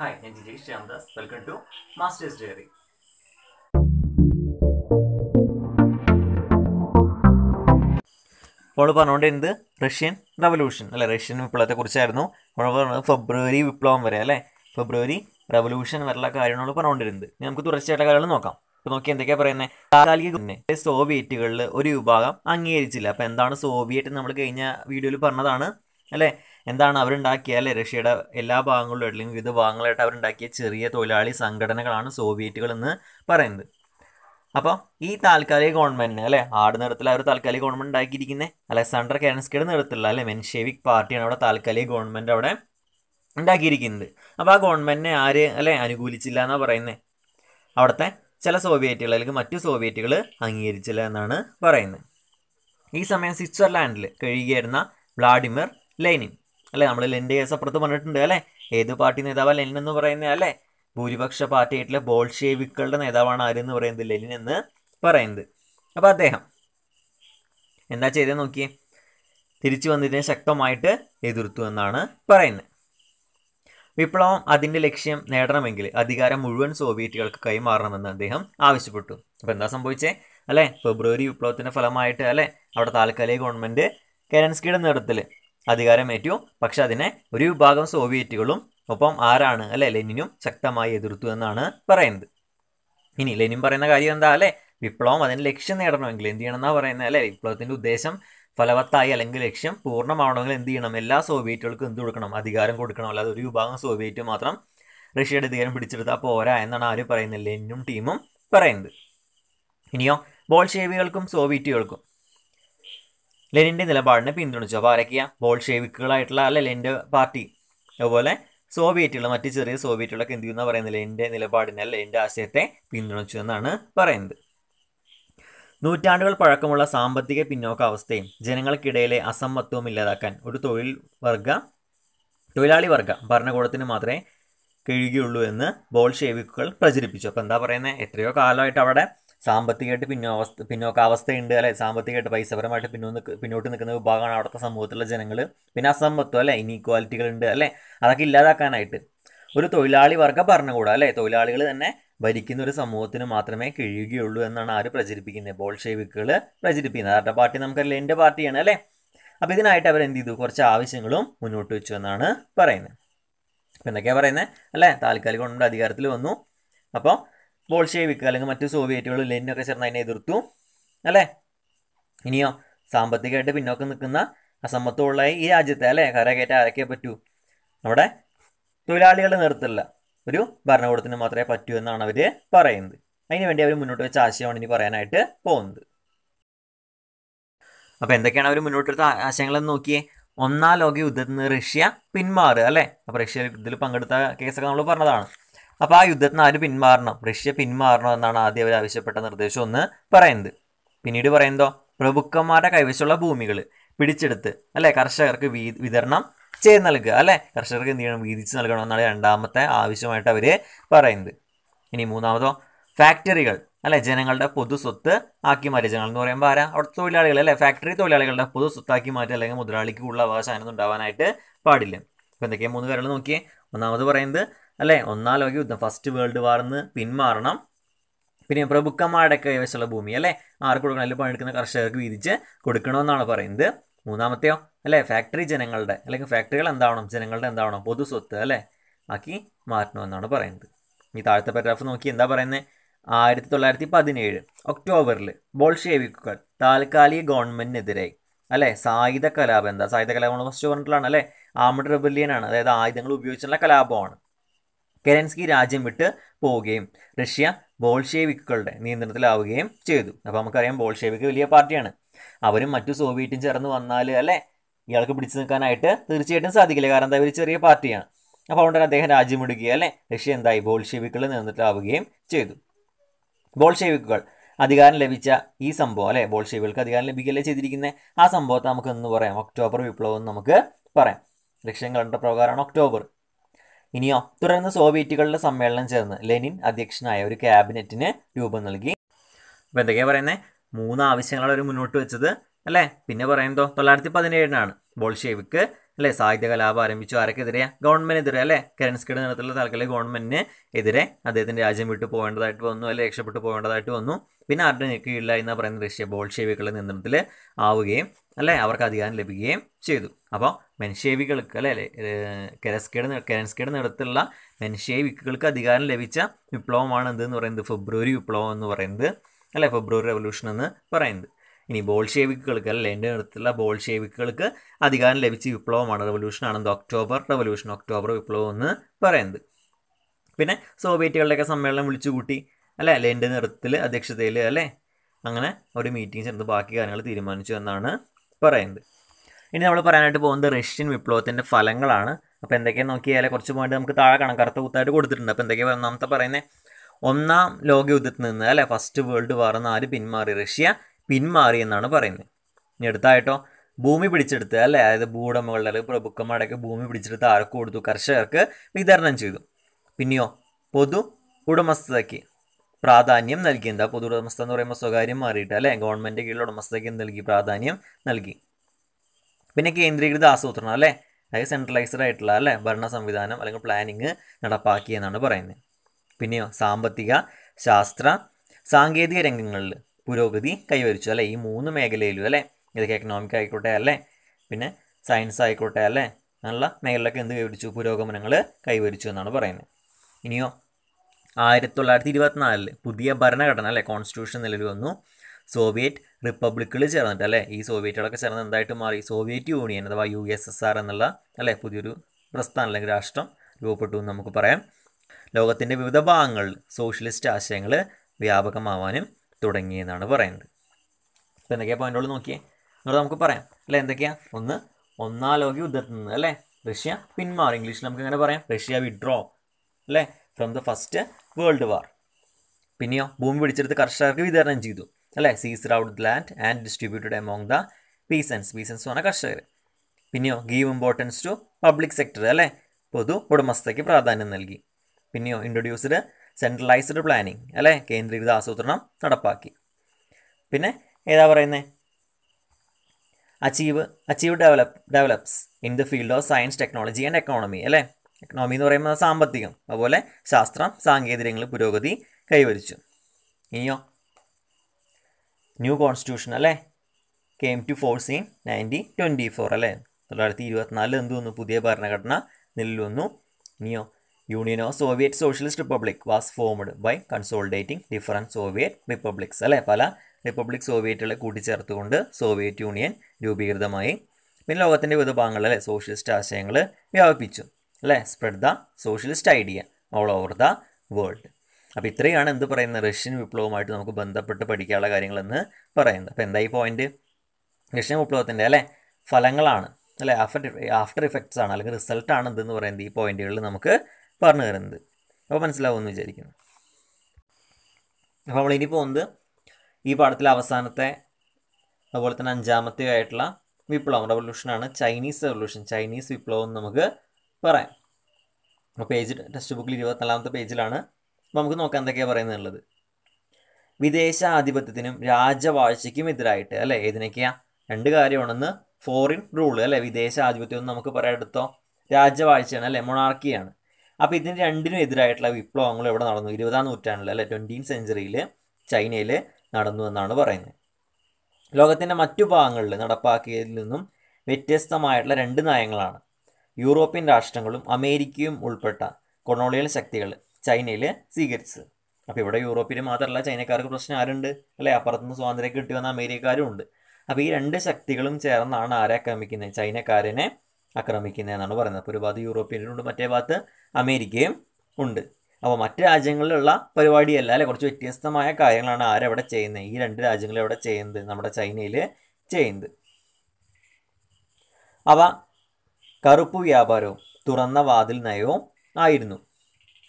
Hi ഞാൻ Jijesh Shyamdas. Welcome to masters diary അപ്പോൾ പറഞ്ഞുകൊണ്ടിരുന്നത് റഷ്യൻ റവല്യൂഷൻ അല്ലെ റഷ്യൻ വിപ്ലവത്തെ കുറിച്ചായിരുന്നു. നമ്മൾ പറഞ്ഞത് ഫെബ്രുവരി വിപ്ലവം വരെ അല്ലേ? ഫെബ്രുവരി റവല്യൂഷൻ വരെയുള്ള കാര്യങ്ങൾ പറഞ്ഞുകൊണ്ടിരുന്നത് ഇനി നമുക്ക് തുടർച്ചയായിട്ടുള്ള കാര്യങ്ങൾ നോക്കാം. ഇപ്പോൾ നോക്കി എന്തൊക്കെയാണ് പറയുന്നത് താൽക്കാലിക സോവിയറ്റുകളിൽ ഒരു വിഭാഗം അംഗീകരിച്ചില്ല. അപ്പോൾ എന്താണ് സോവിയറ്റ് നമ്മൾ കഴിഞ്ഞ വീഡിയോയിൽ പറഞ്ഞതാണ് അല്ലേ? എന്താണ് അവരുണ്ടാക്കിയ അല്ലെ? റഷ്യയുടെ എല്ലാ ഭാഗങ്ങളിലും അല്ലെങ്കിൽ വിവിധ ഭാഗങ്ങളായിട്ട് അവരുണ്ടാക്കിയ ചെറിയ തൊഴിലാളി സംഘടനകളാണ് സോവിയറ്റുകൾ എന്ന് പറയുന്നത്. അപ്പോൾ ഈ താൽക്കാലിക ഗവൺമെന്റിന് അല്ലെ? ആട് നിറത്തിൽ അവർ താൽക്കാലിക ഗവൺമെന്റ് ഉണ്ടാക്കിയിരിക്കുന്നത് അലക്സാണ്ടർ കാനസ്കിയുടെ നിറത്തിലുള്ള അല്ലെ? മെൻഷേവിക് പാർട്ടിയാണ് അവിടെ താൽക്കാലിക ഗവൺമെന്റ് അവിടെ ഉണ്ടാക്കിയിരിക്കുന്നത്. അപ്പോൾ ആ ഗവൺമെന്റിനെ ആര് അല്ലെ? അനുകൂലിച്ചില്ല എന്നാണ് പറയുന്നത് അവിടുത്തെ ചില സോവിയറ്റുകൾ അല്ലെങ്കിൽ മറ്റു സോവിയറ്റുകൾ അംഗീകരിച്ചില്ല എന്നാണ് പറയുന്നത്. ഈ സമയം സ്വിറ്റ്സർലാൻഡിൽ കഴിയുകയായിരുന്ന വ്ളാഡിമിർ ലെനിൻ. അല്ലെ? നമ്മൾ ലെന്റെ കേസ് അപ്പുറത്ത് പറഞ്ഞിട്ടുണ്ട് അല്ലേ? ഏത് പാർട്ടി നേതാവ് ലെനിൻ എന്ന് പറയുന്നത് അല്ലേ? ഭൂരിപക്ഷ പാർട്ടിയായിട്ടുള്ള ബോൾഷേവിക്കളുടെ നേതാവാണ് ആരെന്ന് പറയുന്നത് ലെനിൻ എന്ന് പറയുന്നത്. അപ്പോൾ അദ്ദേഹം എന്താ ചെയ്തത് നോക്കിയേ? തിരിച്ചു വന്നതിനെ ശക്തമായിട്ട് എതിർത്തു എന്നാണ് പറയുന്നത്. വിപ്ലവം അതിന്റെ ലക്ഷ്യം നേടണമെങ്കിൽ അധികാരം മുഴുവൻ സോവിയറ്റുകൾക്ക് കൈമാറണമെന്ന് അദ്ദേഹം ആവശ്യപ്പെട്ടു. അപ്പോൾ എന്താ സംഭവിച്ചേ? അല്ലേ? ഫെബ്രുവരി വിപ്ലവത്തിന്റെ ഫലമായിട്ട് അല്ലേ? അവിടെ താൽക്കാലിക ഗവൺമെന്റ് കെരൻസ്കിയുടെ നേതൃത്വത്തിൽ അധികാരമേറ്റു. പക്ഷെ അതിനെ ഒരു വിഭാഗം സോവിയറ്റുകളും ഒപ്പം ആരാണ് അല്ലെ ലെനിനും ശക്തമായി എതിർത്തു എന്നാണ് പറയുന്നത്. ഇനി ലെനിൻ പറയുന്ന കാര്യം എന്താ അല്ലെ? വിപ്ലവം അതിന് ലക്ഷ്യം നേടണമെങ്കിൽ എന്ത് ചെയ്യണം എന്നാ പറയുന്നത് അല്ലെ? വിപ്ലവത്തിന്റെ ഉദ്ദേശം ഫലവത്തായി അല്ലെങ്കിൽ ലക്ഷ്യം പൂർണമാവണമെങ്കിൽ എന്ത് ചെയ്യണം? എല്ലാ സോവിയറ്റുകൾക്കും എന്ത് കൊടുക്കണം? അധികാരം കൊടുക്കണം. അല്ലാതെ ഒരു വിഭാഗം സോവിയറ്റ് മാത്രം റഷ്യയുടെ അധികാരം പിടിച്ചെടുത്താൽ പോരാ എന്നാണ് ആര് പറയുന്നത്? ലെനിനും ടീമും പറയുന്നത്. ഇനിയോ ബോൾഷേവികൾക്കും സോവിയറ്റുകൾക്കും ലെനിന്റെ നിലപാടിനെ പിന്തുണച്ചു. അപ്പോൾ ആരൊക്കെയാ? ബോൾഷേവിക്കുകളായിട്ടുള്ള അല്ലെ ലെനിന്റെ പാർട്ടി. അതുപോലെ സോവിയറ്റുകൾ മറ്റ് ചെറിയ സോവിയറ്റുകളൊക്കെ എന്ത് ചെയ്യുന്ന പറയുന്നത്? ലെനിന്റെ നിലപാടിനെ അല്ലെ ലെനിന്റെ ആശയത്തെ പിന്തുണച്ചു എന്നാണ് പറയുന്നത്. നൂറ്റാണ്ടുകൾ പഴക്കമുള്ള സാമ്പത്തിക പിന്നോക്ക അവസ്ഥയും ജനങ്ങൾക്കിടയിലെ അസമത്വവും ഇല്ലാതാക്കാൻ ഒരു തൊഴിൽ വർഗ തൊഴിലാളി വർഗ ഭരണകൂടത്തിന് മാത്രമേ കഴിയുകയുള്ളൂ എന്ന് ബോൾഷേവിക്കുകൾ പ്രചരിപ്പിച്ചു. അപ്പോൾ എന്താ പറയുന്നത്? എത്രയോ കാലമായിട്ട് അവിടെ സാമ്പത്തികമായിട്ട് പിന്നോവസ്ഥ പിന്നോക്കാവസ്ഥയുണ്ട് അല്ലെ? സാമ്പത്തികമായിട്ട് പൈസപരമായിട്ട് പിന്നോ പിന്നോട്ട് നിൽക്കുന്ന വിഭാഗമാണ് അവിടുത്തെ സമൂഹത്തിലുള്ള ജനങ്ങൾ പിന്നെ അസമത്വം അല്ലെ? ഇനീക്വാലിറ്റികൾ ഉണ്ട് അല്ലെ? അതൊക്കെ ഇല്ലാതാക്കാനായിട്ട്. ഒരു തൊഴിലാളി വർഗ ഭരണകൂടം അല്ലെ? തൊഴിലാളികൾ തന്നെ ഭരിക്കുന്ന ഒരു സമൂഹത്തിന് മാത്രമേ കഴിയുകയുള്ളൂ എന്നാണ് ആര് പ്രചരിപ്പിക്കുന്നത്? ബോൾഷേവിക്കുകൾ പ്രചരിപ്പിക്കുന്നത്. അവരുടെ പാർട്ടി നമുക്കറിയില്ല. എന്റെ പാർട്ടിയാണ് അല്ലേ? അപ്പോൾ ഇതിനായിട്ട് അവർ എന്ത് ചെയ്തു? കുറച്ച് ആവശ്യങ്ങളും മുന്നോട്ട് വെച്ചു എന്നാണ് പറയുന്നത്. അപ്പോൾ എന്തൊക്കെയാണ് പറയുന്നത്? അല്ലേ? താൽക്കാലിക ഗവൺമെന്റ് അധികാരത്തിൽ വന്നു. അപ്പോൾ ബോൾഷേവിക്ക് അല്ലെങ്കിൽ മറ്റു സോവിയറ്റുകൾ ലെനിനൊക്കെ ചേർന്ന് അതിനെ എതിർത്തു അല്ലേ? ഇനിയോ സാമ്പത്തികമായിട്ട് പിന്നോക്കം നിൽക്കുന്ന അസമത്വമുള്ള ഈ രാജ്യത്തെ അല്ലേ? കരകയറ്റ ആരൊക്കെ പറ്റൂ? നമ്മുടെ തൊഴിലാളികളുടെ നേതൃത്വമല്ല ഒരു ഭരണകൂടത്തിന് മാത്രമേ പറ്റൂ എന്നാണ് അവർ പറയുന്നത്. അതിനുവേണ്ടി അവർ മുന്നോട്ട് വെച്ച ആശയമാണ് ഇനി പറയാനായിട്ട് പോകുന്നത്. അപ്പോൾ എന്തൊക്കെയാണ് അവർ മുന്നോട്ട് വെച്ച ആശയങ്ങളെന്ന് നോക്കിയേ? ഒന്നാം ലോക യുദ്ധത്തിൽ നിന്ന് റഷ്യ പിന്മാറുക അല്ലേ? അപ്പോൾ റഷ്യ യുദ്ധത്തിൽ പങ്കെടുത്ത കേസൊക്കെ നമ്മൾ പറഞ്ഞതാണ്. അപ്പോൾ ആ യുദ്ധത്തിന് ആര് പിന്മാറണം? റഷ്യ പിന്മാറണം എന്നാണ് ആദ്യം അവർ ആവശ്യപ്പെട്ട നിർദ്ദേശം ഒന്ന് പറയുന്നത്. പിന്നീട് പറയുന്നതോ? പ്രഭുക്കന്മാരുടെ കൈവശമുള്ള ഭൂമികൾ പിടിച്ചെടുത്ത് അല്ലേ? കർഷകർക്ക് വീ വിതരണം ചെയ്ത് നൽകുക അല്ലേ? കർഷകർക്ക് എന്ത് ചെയ്യണം? വീതിച്ച് നൽകണം എന്നാണ് രണ്ടാമത്തെ ആവശ്യമായിട്ട് അവർ പറയുന്നത്. ഇനി മൂന്നാമതോ? ഫാക്ടറികൾ അല്ലെ? ജനങ്ങളുടെ പൊതു സ്വത്ത് ആക്കി മാറ്റുക. ജനങ്ങൾ എന്ന് പറയുമ്പോൾ ആരാ? അവിടെ തൊഴിലാളികൾ അല്ലെ? ഫാക്ടറി തൊഴിലാളികളുടെ പൊതു സ്വത്താക്കി മാറ്റുക അല്ലെങ്കിൽ മുതലാളിക്ക് ഉള്ള അവകാശം അതിനൊന്നും ഉണ്ടാവാനായിട്ട് പാടില്ല. അപ്പോൾ എന്തൊക്കെയാണ് മൂന്ന് കാര്യങ്ങൾ നോക്കിയേ. ഒന്നാമത് പറയുന്നത് അല്ലേ? ഒന്നാം ലോക യുദ്ധം ഫസ്റ്റ് വേൾഡ് വാർന്ന് പിന്മാറണം. പിന്നെ പ്രഭുക്കന്മാരുടെ കൈവശമുള്ള ഭൂമി അല്ലേ? ആർക്ക് കൊടുക്കണം? അല്ലെങ്കിൽ പണിയെടുക്കുന്ന കർഷകർക്ക് വീതിച്ച് കൊടുക്കണമെന്നാണ് പറയുന്നത്. മൂന്നാമത്തെയോ? അല്ലേ? ഫാക്ടറി ജനങ്ങളുടെ അല്ലെങ്കിൽ ഫാക്ടറികൾ എന്താവണം? ജനങ്ങളുടെ എന്താവണം? പൊതു സ്വത്ത് അല്ലേ? ആക്കി മാറ്റണമെന്നാണ് പറയുന്നത്. ഈ താഴത്തെ പാരാഗ്രാഫ് നോക്കി എന്താ പറയുന്നത്? ആയിരത്തി തൊള്ളായിരത്തി പതിനേഴ് ഒക്ടോബറിൽ ബോൾഷേവിക്കുകൾ താൽക്കാലിക ഗവൺമെന്റിനെതിരായി അല്ലേ? സായുധ കലാപം എന്താ? സായുധ കലാപം ഫസ്റ്റ് പറഞ്ഞിട്ടുള്ളതാണ് അല്ലേ? ആമഡ് റെബല്യൻ ആണ്. അതായത് ആയുധങ്ങൾ ഉപയോഗിച്ചുള്ള കലാപമാണ്. കെരൻസ്കി രാജ്യം വിട്ട് പോവുകയും റഷ്യ ബോൾഷേവിക്കുകളുടെ നിയന്ത്രണത്തിലാവുകയും ചെയ്തു. അപ്പോൾ നമുക്കറിയാം ബോൾഷേവിക്ക് വലിയ പാർട്ടിയാണ്. അവരും മറ്റു സോവിയറ്റും ചേർന്ന് വന്നാൽ അല്ലേ? ഇയാൾക്ക് പിടിച്ചു നിൽക്കാനായിട്ട് തീർച്ചയായിട്ടും സാധിക്കില്ല. കാരണം എന്താ? ഒരു ചെറിയ പാർട്ടിയാണ്. അപ്പോൾ അതുകൊണ്ട് അദ്ദേഹം രാജ്യം വിടുകയും അല്ലേ? റഷ്യ എന്തായി? ബോൾഷേവിക്കുകൾ നിയന്ത്രണത്തിലാവുകയും ചെയ്തു. ബോൾഷേവിക്കുകൾ അധികാരം ലഭിച്ച ഈ സംഭവം അല്ലേ? ബോൾഷേവികൾക്ക് അധികാരം ലഭിക്കുകയല്ലേ ചെയ്തിരിക്കുന്ന? ആ സംഭവത്തെ നമുക്ക് എന്ന് പറയാം. ഒക്ടോബർ വിപ്ലവം നമുക്ക് പറയാം. ലക്ഷ്യം കണ്ട പ്രകാരമാണ് ഒക്ടോബർ. ഇനിയോ? തുടർന്ന് സോവിയറ്റുകളുടെ സമ്മേളനം ചേർന്ന് ലെനിൻ അധ്യക്ഷനായ ഒരു ക്യാബിനറ്റിന് രൂപം നൽകി. അപ്പോൾ എന്തൊക്കെയാണ് പറയുന്നത് മൂന്ന് ആവശ്യങ്ങളാണ് അവർ മുന്നോട്ട് വെച്ചത് അല്ലേ? പിന്നെ പറയുന്നതോ? തൊള്ളായിരത്തി പതിനേഴിനാണ് ബോൾഷേവിക്ക് അല്ലേ? സാഹിത്യ കലാപം ആരംഭിച്ചു. ആരൊക്കെതിരെ? ഗവൺമെന്റിനെതിരെ അല്ലേ? കരൻസ്കേട് നേതൃത്വത്തിലുള്ള താൽക്കാലിക ഗവൺമെന്റിന് എതിരെ അദ്ദേഹത്തിന്റെ രാജ്യം വിട്ടു പോകേണ്ടതായിട്ട് വന്നു അല്ലെ? രക്ഷപ്പെട്ടു പോകേണ്ടതായിട്ട് വന്നു. പിന്നെ ആരുടെ കീഴില്ല എന്ന് പറയുന്ന റഷ്യ ബോൾഷേവികളുടെ നിയന്ത്രണത്തിൽ ആവുകയും അല്ലേ? അവർക്ക് അധികാരം ലഭിക്കുകയും ചെയ്തു. അപ്പോൾ മെൻഷേവികൾക്ക് അല്ലേ? കെരസ്കയുടെ കരൻസ്കേട് നേതൃത്വത്തിലുള്ള മെൻഷേവിക്കുകൾക്ക് അധികാരം ലഭിച്ച വിപ്ലവമാണ് എന്തെന്ന് പറയുന്നത്? ഫെബ്രുവരി വിപ്ലവം എന്ന് പറയുന്നത് അല്ലേ? ഫെബ്രുവരി റെവല്യൂഷൻ എന്ന് പറയുന്നത്. ഇനി ബോൾഷേവിക്കുകൾക്ക് അല്ലെ? എന്റെ നേതൃത്വത്തിലുള്ള ബോൾഷേവിക്കുകൾക്ക് അധികാരം ലഭിച്ച വിപ്ലവമാണ് റവല്യൂഷൻ ആണെന്ന് ഒക്ടോബർ റവല്യൂഷൻ ഒക്ടോബർ വിപ്ലവം എന്ന് പറയുന്നത്. പിന്നെ സോവിയറ്റുകളുടെയൊക്കെ സമ്മേളനം വിളിച്ചുകൂട്ടി അല്ലേ? എന്റെ നിറത്തിൽ അധ്യക്ഷതയിൽ അല്ലേ? അങ്ങനെ ഒരു മീറ്റിംഗ് ചേർന്ന് ബാക്കി കാര്യങ്ങൾ തീരുമാനിച്ചു എന്നാണ് പറയുന്നത്. ഇനി നമ്മൾ പറയാനായിട്ട് പോകുന്നത് റഷ്യൻ വിപ്ലവത്തിന്റെ ഫലങ്ങളാണ്. അപ്പോൾ എന്തൊക്കെയാണ് നോക്കിയാലേ കുറച്ച് പോയിട്ട് നമുക്ക് താഴെ കാണാം. കറുത്ത കുത്തായിട്ട് കൊടുത്തിട്ടുണ്ട്. അപ്പോൾ എന്തൊക്കെയാണ് ഒന്നാമത്തെ പറയുന്നത്? ഒന്നാം ലോകയുദ്ധത്തിൽ നിന്ന് അല്ലേ? ഫസ്റ്റ് വേൾഡ് വാർ ആര് പിന്മാറി? റഷ്യ പിന്മാറി എന്നാണ് പറയുന്നത്. ഇനി അടുത്തായിട്ടോ ഭൂമി പിടിച്ചെടുത്ത് അല്ലേ? അതായത് ഭൂവുടമകളുടെ അല്ലെങ്കിൽ പ്രഭുക്കന്മാരുടെയൊക്കെ ഭൂമി പിടിച്ചെടുത്ത് ആർക്ക് കൊടുത്തു? കർഷകർക്ക് വിതരണം ചെയ്തു. പിന്നെയോ പൊതു ഉടമസ്ഥതയ്ക്ക് പ്രാധാന്യം നൽകി. എന്താ പൊതു ഉടമസ്ഥ എന്ന് പറയുമ്പോൾ സ്വകാര്യം മാറിയിട്ട് അല്ലേ? ഗവൺമെന്റ് കീഴിൽ ഉടമസ്ഥതയ്ക്ക് നൽകി? പ്രാധാന്യം നൽകി. പിന്നെ കേന്ദ്രീകൃത ആസൂത്രണം അല്ലേ? അതായത് സെൻട്രലൈസ്ഡ് ആയിട്ടുള്ള അല്ലേ? ഭരണ സംവിധാനം അല്ലെങ്കിൽ പ്ലാനിങ് നടപ്പാക്കി എന്നാണ് പറയുന്നത്. പിന്നെയോ സാമ്പത്തിക ശാസ്ത്ര സാങ്കേതിക രംഗങ്ങളിൽ പുരോഗതി കൈവരിച്ചു അല്ലേ? ഈ മൂന്ന് മേഖലയിലും അല്ലേ? ഇതൊക്കെ എക്കണോമിക് ആയിക്കോട്ടെ അല്ലേ? പിന്നെ സയൻസ് ആയിക്കോട്ടെ അല്ലേ? അങ്ങനെയുള്ള മേഖലയിലൊക്കെ എന്ത് കൈവരിച്ചു? പുരോഗമനങ്ങൾ കൈവരിച്ചു എന്നാണ് പറയുന്നത്. ഇനിയോ ആയിരത്തി തൊള്ളായിരത്തി ഇരുപത്തിനാലിൽ പുതിയ ഭരണഘടന അല്ലേ? കോൺസ്റ്റിറ്റ്യൂഷൻ നിലവിൽ വന്നു. സോവിയറ്റ് റിപ്പബ്ലിക്കുകൾ ചേർന്നിട്ട് അല്ലേ? ഈ സോവിയറ്റുകളൊക്കെ ചേർന്ന് എന്തായിട്ട് മാറി? സോവിയറ്റ് യൂണിയൻ അഥവാ യു എസ് എസ് ആർ എന്നുള്ള അല്ലേ? പുതിയൊരു പ്രസ്ഥാനം അല്ലെങ്കിൽ രാഷ്ട്രം രൂപപ്പെട്ടു എന്ന് നമുക്ക് പറയാം. ലോകത്തിന്റെ വിവിധ ഭാഗങ്ങളിൽ സോഷ്യലിസ്റ്റ് ആശയങ്ങൾ വ്യാപകമാവാനും തുടങ്ങിയെന്നാണ് പറയുന്നത്. അപ്പോൾ എന്തൊക്കെയാണ് പോയിന്റുകൾ നോക്കിയേ? എന്നിട്ട് നമുക്ക് പറയാം. അല്ലേ? എന്തൊക്കെയാ? ഒന്ന് ഒന്നാം ലോക യുദ്ധത്തിൽ നിന്ന് അല്ലേ? റഷ്യ പിന്മാറി. ഇംഗ്ലീഷിൽ നമുക്ക് എങ്ങനെ പറയാം? റഷ്യ വിഡ്രോ അല്ലേ? From the first world war പിന്നെയോ ഭൂമി പിടിച്ചെടുത്ത് കർഷകർക്ക് വിതരണം ചെയ്തു അല്ലേ? Seize out land and distributed among the peasants peasants എന്ന് പറഞ്ഞ കർഷകർ പിന്നെയോ give importance to public sector അല്ലേ? പൊതു ഉടമസ്ഥയ്ക്ക് പ്രാധാന്യം നൽകി. പിന്നെയോ ഇൻട്രൊഡ്യൂസ്ഡ് സെൻട്രലൈസ്ഡ് പ്ലാനിങ് അല്ലേ? കേന്ദ്രീകൃത ആസൂത്രണം നടപ്പാക്കി. പിന്നെ ഏതാ പറയുന്നത് achieve achieve develop develops in the field of science technology and economy അല്ലേ? എക്കണോമി എന്ന് പറയുമ്പോൾ സാമ്പത്തികം അതുപോലെ ശാസ്ത്രം സാങ്കേതികങ്ങൾ പുരോഗതി കൈവരിച്ചു. ഇനിയോ? ന്യൂ കോൺസ്റ്റിറ്റ്യൂഷൻ അല്ലേ? Came to force in nineteen twenty four അല്ലേ? തൊള്ളായിരത്തി ഇരുപത്തിനാലിൽ എന്ത് വന്നു? പുതിയ ഭരണഘടന നിലവിൽ വന്നു. ഇനിയോ? Union of Soviet Socialist Republic was formed by consolidating different Soviet republics അല്ലേ? പല റിപ്പബ്ലിക് സോവിയറ്റുകളെ കൂട്ടിച്ചേർത്തുകൊണ്ട് സോവിയറ്റ് യൂണിയൻ രൂപീകൃതമായി. പിന്നെ ലോകത്തിന്റെ വിവിധ ഭാഗങ്ങളിൽ അല്ലേ? സോഷ്യലിസ്റ്റ് ആശയങ്ങൾ വ്യാപിപ്പിച്ചു അല്ലേ? Spread the socialist idea all over the world അപ്പോൾ ഇത്രയാണ് എന്ത് പറയുന്നത്? റഷ്യൻ വിപ്ലവമായിട്ട് നമുക്ക് ബന്ധപ്പെട്ട് പഠിക്കാനുള്ള കാര്യങ്ങളെന്ന് പറയുന്നത്. അപ്പോൾ എന്താ ഈ പോയിന്റ് റഷ്യൻ വിപ്ലവത്തിന്റെ അല്ലേ? ഫലങ്ങളാണ് അല്ലേ? ആഫ്റ്റർ ആഫ്റ്റർ ഇഫക്ട്സ് ആണ് അല്ലെങ്കിൽ റിസൾട്ടാണ് എന്തെന്ന് പറയുന്നത് ഈ പോയിന്റുകളിൽ നമുക്ക് പറഞ്ഞു തരുന്നത്. അപ്പോൾ മനസ്സിലാവുമെന്ന് വിചാരിക്കുന്നു. അപ്പോൾ നമ്മൾ ഇനി പോകുന്നത് ഈ പാഠത്തിലെ അവസാനത്തെ അതുപോലെ തന്നെ അഞ്ചാമത്തെ ആയിട്ടുള്ള വിപ്ലവം റവല്യൂഷനാണ് ചൈനീസ് റവല്യൂഷൻ ചൈനീസ് വിപ്ലവം എന്ന് നമുക്ക് പറയാം. അപ്പോൾ പേജ് ടെക്സ്റ്റ് ബുക്കിൽ ഇരുപത്തിനാലാമത്തെ പേജിലാണ് നമുക്ക് നോക്കാം എന്തൊക്കെയാണ് പറയുന്നുള്ളത് വിദേശ ആധിപത്യത്തിനും രാജവാഴ്ചയ്ക്കും എതിരായിട്ട് അല്ലേ? ഏതിനൊക്കെയാ? രണ്ട് കാര്യമാണെന്ന് ഫോറിൻ റൂൾ അല്ലേ? വിദേശ ആധിപത്യം എന്ന് നമുക്ക് പറയാം എടുത്തോ? രാജവാഴ്ചയാണ് അല്ലേ? മൊണാർക്കിയാണ് അപ്പോൾ ഇതിന് രണ്ടിനും എതിരായിട്ടുള്ള വിപ്ലവങ്ങൾ ഇവിടെ നടന്നു? ഇരുപതാം നൂറ്റാണ്ടിൽ അല്ലെ? ട്വന്റീൻ സെഞ്ചുറിയിൽ ചൈനയിൽ നടന്നു എന്നാണ് പറയുന്നത്. ലോകത്തിന്റെ മറ്റു ഭാഗങ്ങളിൽ നടപ്പാക്കിയതിൽ നിന്നും വ്യത്യസ്തമായിട്ടുള്ള രണ്ട് നയങ്ങളാണ്. യൂറോപ്യൻ രാഷ്ട്രങ്ങളും അമേരിക്കയും ഉൾപ്പെട്ട കൊളോണിയൽ ശക്തികൾ ചൈനയിൽ സ്വീകരിച്ചത്. അപ്പോൾ ഇവിടെ യൂറോപ്പിൽ മാത്രമല്ല ചൈനക്കാർക്ക് പ്രശ്നം ആരുണ്ട്? അല്ലേ? അപ്പുറത്തുനിന്ന് സ്വാതന്ത്ര്യം കിട്ടി വന്ന അമേരിക്കക്കാരും ഉണ്ട്. അപ്പോൾ ഈ രണ്ട് ശക്തികളും ചേർന്നാണ് ആരെ ആക്രമിക്കുന്നത്? ചൈനക്കാരനെ ആക്രമിക്കുന്നത് എന്നാണ് പറയുന്നത്. അപ്പോൾ ഒരു ഭാഗത്ത് യൂറോപ്യനുണ്ട് മറ്റേ ഭാഗത്ത് അമേരിക്കയും ഉണ്ട്. അപ്പോൾ മറ്റ് രാജ്യങ്ങളിലുള്ള പരിപാടിയല്ല അല്ലെ? കുറച്ച് വ്യത്യസ്തമായ കാര്യങ്ങളാണ് ആരവിടെ ചെയ്യുന്നത്. ഈ രണ്ട് രാജ്യങ്ങൾ എവിടെ ചെയ്യുന്നത്? നമ്മുടെ ചൈനയിൽ ചെയ്യുന്നത്. അവ കറുപ്പ് വ്യാപാരവും തുറന്ന വാതിൽ നയവും ആയിരുന്നു.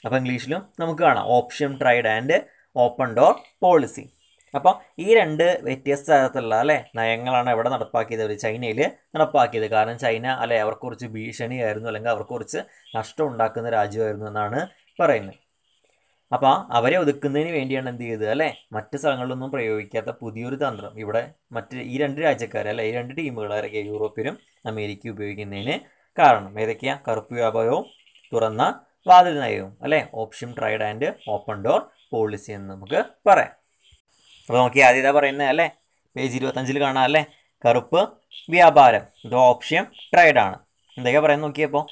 അപ്പോൾ ഇംഗ്ലീഷിലും നമുക്ക് കാണാം. Option tried and open door policy. അപ്പോൾ ഈ രണ്ട് വ്യത്യസ്ത തരത്തിലുള്ള അല്ലേ നയങ്ങളാണ് എവിടെ നടപ്പാക്കിയത്. അവർ ചൈനയിൽ നടപ്പാക്കിയത്. കാരണം ചൈന അല്ലെ അവർക്ക് കുറച്ച് ഭീഷണിയായിരുന്നു അല്ലെങ്കിൽ അവർക്ക് കുറച്ച് നഷ്ടം ഉണ്ടാക്കുന്ന രാജ്യമായിരുന്നു എന്നാണ് പറയുന്നത്. അപ്പോൾ അവരെ ഒതുക്കുന്നതിന് വേണ്ടിയാണ് എന്ത് ചെയ്തത് അല്ലേ? മറ്റ് സ്ഥലങ്ങളിലൊന്നും പ്രയോഗിക്കാത്ത പുതിയൊരു തന്ത്രം. ഇവിടെ മറ്റ് ഈ രണ്ട് രാജ്യക്കാർ അല്ലെ ഈ രണ്ട് ടീമുകൾ ആരൊക്കെ യൂറോപ്പിലും അമേരിക്കയും ഉപയോഗിക്കുന്നതിന് കാരണം. ഏതൊക്കെയാണ് കറുപ്പ് വ്യാപാരവും തുറന്ന വാതിൽ നയവും അല്ലേ? Option tried and open door policy എന്ന് നമുക്ക് പറയാം. അപ്പോൾ നോക്കി ഇതാ പറയുന്നത് അല്ലേ? പേജ് ഇരുപത്തഞ്ചിൽ കാണാം അല്ലേ? കറുപ്പ് വ്യാപാരം. ഇത് ഓപ്ഷൻ ട്രേഡ് ആണ്. എന്തൊക്കെയാ പറയുന്നത് നോക്കിയപ്പോൾ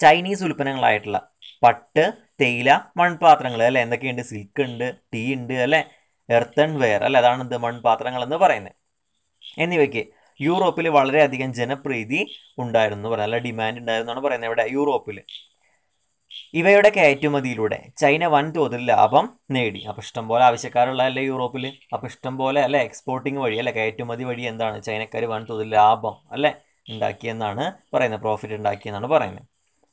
ചൈനീസ് ഉൽപ്പന്നങ്ങളായിട്ടുള്ള പട്ട് തേയില മൺപാത്രങ്ങൾ അല്ലേ? എന്തൊക്കെയുണ്ട്? സിൽക്ക് ഉണ്ട് ടീ ഉണ്ട് അല്ലേ? എർത്തൺ വെയർ അല്ലേ? അതാണ് ഇത് മൺപാത്രങ്ങൾ എന്ന് പറയുന്നത്. എന്നിവയ്ക്ക് യൂറോപ്പിൽ വളരെയധികം ജനപ്രീതി ഉണ്ടായിരുന്നു പറയുന്നത് നല്ല ഡിമാൻഡ് ഉണ്ടായിരുന്നു എന്നാണ് പറയുന്നത് ഇവിടെ യൂറോപ്പിൽ ഇവയുടെ കയറ്റുമതിയിലൂടെ ചൈന വൻതോതിൽ ലാഭം നേടി. അപ്പോൾ ഇഷ്ടം പോലെ ആവശ്യക്കാരുള്ള അല്ലേ യൂറോപ്പിൽ അപ്പോൾ ഇഷ്ടം പോലെ അല്ലേ എക്സ്പോർട്ടിങ് വഴി അല്ലെ കയറ്റുമതി വഴി എന്താണ് ചൈനക്കാർ വൻതോതിൽ ലാഭം അല്ലെ ഉണ്ടാക്കിയെന്നാണ് പറയുന്നത് പ്രോഫിറ്റ് ഉണ്ടാക്കിയെന്നാണ് പറയുന്നത്.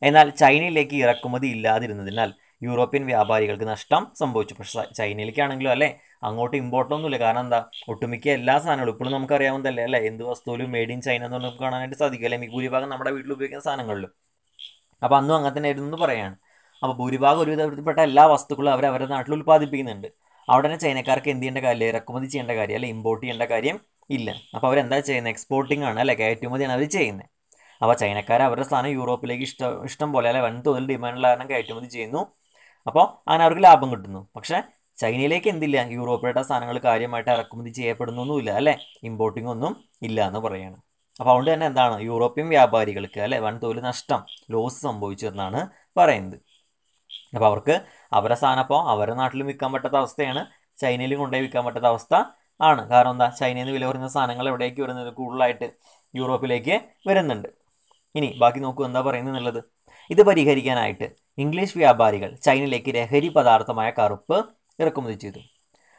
എന്നാൽ ചൈനയിലേക്ക് ഇറക്കുമതി ഇല്ലാതിരുന്നതിനാൽ യൂറോപ്യൻ വ്യാപാരികൾക്ക് നഷ്ടം സംഭവിച്ചു. പക്ഷേ ചൈനയിലേക്കാണെങ്കിലും അല്ലേ അങ്ങോട്ട് ഇമ്പോർട്ടൊന്നുമില്ല കാരണം എന്താ? ഒട്ടുമിക്ക എല്ലാ സാധനങ്ങളും ഇപ്പോഴും നമുക്കറിയാവുന്നതല്ലേ അല്ലേ? എന്ത് വസ്തുവിലും മെയ്ഡ് ഇൻ ചൈന എന്ന് നമുക്ക് കാണാനായിട്ട് സാധിക്കും അല്ലെങ്കിൽ ഭൂരിഭാഗം നമ്മുടെ വീട്ടിൽ ഉപയോഗിക്കുന്ന സാധനങ്ങളിലും. അപ്പോൾ അന്നും അങ്ങനെ തന്നെ ആയിരുന്നു എന്ന് പറയാണ്. അപ്പോൾ ഭൂരിഭാഗം ഒരുവിധപ്പെട്ട എല്ലാ വസ്തുക്കളും അവർ അവരുടെ നാട്ടിൽ ഉൽപ്പാദിപ്പിക്കുന്നുണ്ട്. അവിടെ തന്നെ ചൈനക്കാർക്ക് എന്ത് ചെയ്യേണ്ട കാര്യം ഇറക്കുമതി ചെയ്യേണ്ട കാര്യം അല്ലെ ഇമ്പോർട്ട് ചെയ്യേണ്ട കാര്യം ഇല്ല. അപ്പോൾ അവരെന്താ ചെയ്യുന്നത് എക്സ്പോർട്ടിംഗ് ആണ് അല്ലെ കയറ്റുമതിയാണ് അവർ ചെയ്യുന്നത് അപ്പോൾ ചൈനക്കാർ അവരുടെ സ്ഥാനം യൂറോപ്പിലേക്ക് ഇഷ്ടം ഇഷ്ടം പോലെ അല്ലെ വൻതോതിൽ ഡിമാൻഡുള്ള കാരണം കയറ്റുമതി ചെയ്യുന്നു. അപ്പോൾ അങ്ങനെ അവർക്ക് ലാഭം കിട്ടുന്നു. പക്ഷേ ചൈനയിലേക്ക് എന്തില്ല? യൂറോപ്പിലുള്ള സാധനങ്ങൾ കാര്യമായിട്ട് ഇറക്കുമതി ചെയ്യപ്പെടുന്നൊന്നുമില്ല അല്ലേ? ഇമ്പോർട്ടിംഗ് ഒന്നും ഇല്ല എന്ന് പറയാണ്. അപ്പോൾ അതുകൊണ്ട് തന്നെ എന്താണ്? യൂറോപ്യൻ വ്യാപാരികൾക്ക് അല്ലെ വൻതോതിൽ നഷ്ടം ലോസ് സംഭവിച്ചു എന്നാണ് പറയുന്നത്. അപ്പോൾ അവർക്ക് അവരെ സാധനം അപ്പോൾ അവരുടെ നാട്ടിലും വിൽക്കാൻ പറ്റാത്ത അവസ്ഥയാണ് ചൈനയിലും കൊണ്ടുപോയി വിൽക്കാൻ പറ്റാത്ത അവസ്ഥ ആണ്. കാരണം എന്താ? ചൈനയിൽ നിന്ന് വില കുറഞ്ഞ സാധനങ്ങൾ എവിടേക്ക് വരുന്നത്? കൂടുതലായിട്ട് യൂറോപ്പിലേക്ക് വരുന്നുണ്ട്. ഇനി ബാക്കി നോക്കൂ എന്താ പറയുന്നത് എന്നുള്ളത്. ഇത് പരിഹരിക്കാനായിട്ട് ഇംഗ്ലീഷ് വ്യാപാരികൾ ചൈനയിലേക്ക് ലഹരി പദാർത്ഥമായ കറുപ്പ് ഇറക്കുമതി ചെയ്തു.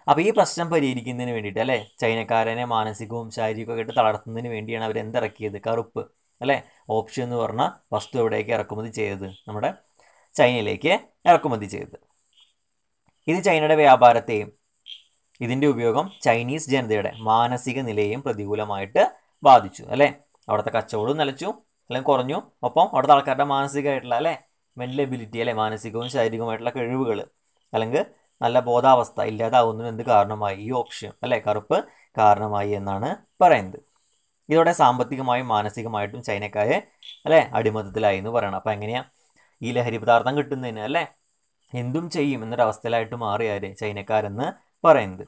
അപ്പോൾ ഈ പ്രശ്നം പരിഹരിക്കുന്നതിന് വേണ്ടിയിട്ട് അല്ലേ? ചൈനക്കാരനെ മാനസികവും ശാരീരികവും ആയിട്ട് തളർത്തുന്നതിന് വേണ്ടിയാണ് അവർ എന്തിറക്കിയത്? കറുപ്പ് അല്ലേ? ഓപ്ഷൻ എന്ന് പറഞ്ഞ വസ്തു എവിടേക്ക് ഇറക്കുമതി ചെയ്തത്? നമ്മുടെ ചൈനയിലേക്ക് ഇറക്കുമതി ചെയ്തത്. ഇത് ചൈനയുടെ വ്യാപാരത്തെയും ഇതിന്റെ ഉപയോഗം ചൈനീസ് ജനതയുടെ മാനസിക നിലയെയും പ്രതികൂലമായിട്ട് ബാധിച്ചു അല്ലേ? അവിടുത്തെ കച്ചവടവും നിലച്ചു അല്ലെങ്കിൽ കുറഞ്ഞു. ഒപ്പം അവിടുത്തെ ആൾക്കാരുടെ മാനസികമായിട്ടുള്ള അല്ലേ? മെന്റൽ എബിലിറ്റി അല്ലെ? മാനസികവും ശാരീരികവുമായിട്ടുള്ള കഴിവുകൾ അല്ലെങ്കിൽ നല്ല ബോധാവസ്ഥ ഇല്ലാതാവുന്നതിന് എന്ത് കാരണമായി? ഈ ഓപ്ഷൻ അല്ലേ? കറുപ്പ് കാരണമായി എന്നാണ് പറയുന്നത്. ഇതോടെ സാമ്പത്തികമായും മാനസികമായിട്ടും ചൈനക്കാരെ അല്ലേ? അടിമത്തത്തിലായി എന്ന് പറയണം. അപ്പം എങ്ങനെയാ? ഈ ലഹരി പദാർത്ഥം കിട്ടുന്നതിന് അല്ലേ? എന്തും ചെയ്യും എന്നൊരവസ്ഥയിലായിട്ട് മാറിയാര് ചൈനക്കാരെന്ന് പറയുന്നത്.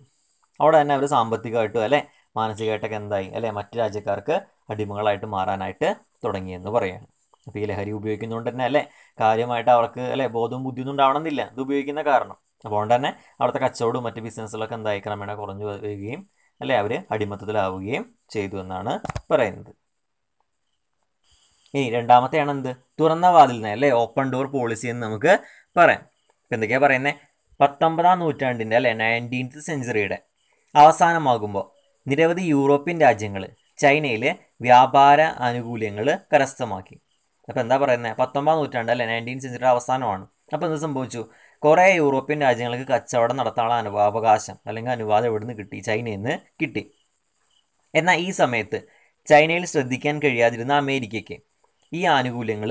അവിടെ തന്നെ അവർ സാമ്പത്തികമായിട്ടും അല്ലേ? മാനസികമായിട്ടൊക്കെ എന്തായി? അല്ലേ? മറ്റു രാജ്യക്കാർക്ക് അടിമകളായിട്ട് മാറാനായിട്ട് തുടങ്ങിയെന്ന് പറയാണ്. അപ്പോൾ ഈ ലഹരി ഉപയോഗിക്കുന്നതുകൊണ്ട് തന്നെ അല്ലേ? കാര്യമായിട്ട് അവർക്ക് അല്ലേ? ബോധവും ബുദ്ധിയൊന്നും ഉണ്ടാവണമെന്നില്ല. ഇത് ഉപയോഗിക്കുന്ന കാരണം. അപ്പോൾ അതുകൊണ്ട് തന്നെ അവിടുത്തെ കച്ചവടവും മറ്റ് ബിസിനസ്സുകളൊക്കെ എന്തായി? ക്രമേണ കുറഞ്ഞു വരികയും അല്ലെ? അവർ അടിമത്തത്തിലാവുകയും ചെയ്തു എന്നാണ് പറയുന്നത്. ഇനി രണ്ടാമത്തെയാണ് എന്ത്? തുറന്ന വാതിൽ നിന്ന് അല്ലേ? ഓപ്പൺ ഡോർ പോളിസി എന്ന് നമുക്ക് പറയാം. ഇപ്പം എന്തൊക്കെയാണ് പറയുന്നത് പത്തൊമ്പതാം നൂറ്റാണ്ടിന്റെ അല്ലേ? നയന്റീൻത്ത് സെഞ്ചുറിയുടെ അവസാനമാകുമ്പോൾ നിരവധി യൂറോപ്യൻ രാജ്യങ്ങൾ ചൈനയിൽ വ്യാപാര ആനുകൂല്യങ്ങൾ കരസ്ഥമാക്കി. അപ്പോൾ എന്താ പറയുന്നത് പത്തൊമ്പതാം നൂറ്റാണ്ട് അല്ലേ? നയന്റീൻ സെഞ്ചുറിയുടെ അവസാനമാണ്. അപ്പോൾ എന്ത് സംഭവിച്ചു? കുറേ യൂറോപ്യൻ രാജ്യങ്ങൾക്ക് കച്ചവടം നടത്താനുള്ള അനുവാ അവകാശം അല്ലെങ്കിൽ അനുവാദം എവിടെ നിന്ന് കിട്ടി? ചൈനയിൽ നിന്ന് കിട്ടി. എന്നാൽ ഈ സമയത്ത് ചൈനയിൽ ശ്രദ്ധിക്കാൻ കഴിയാതിരുന്ന അമേരിക്കയ്ക്ക് ഈ ആനുകൂല്യങ്ങൾ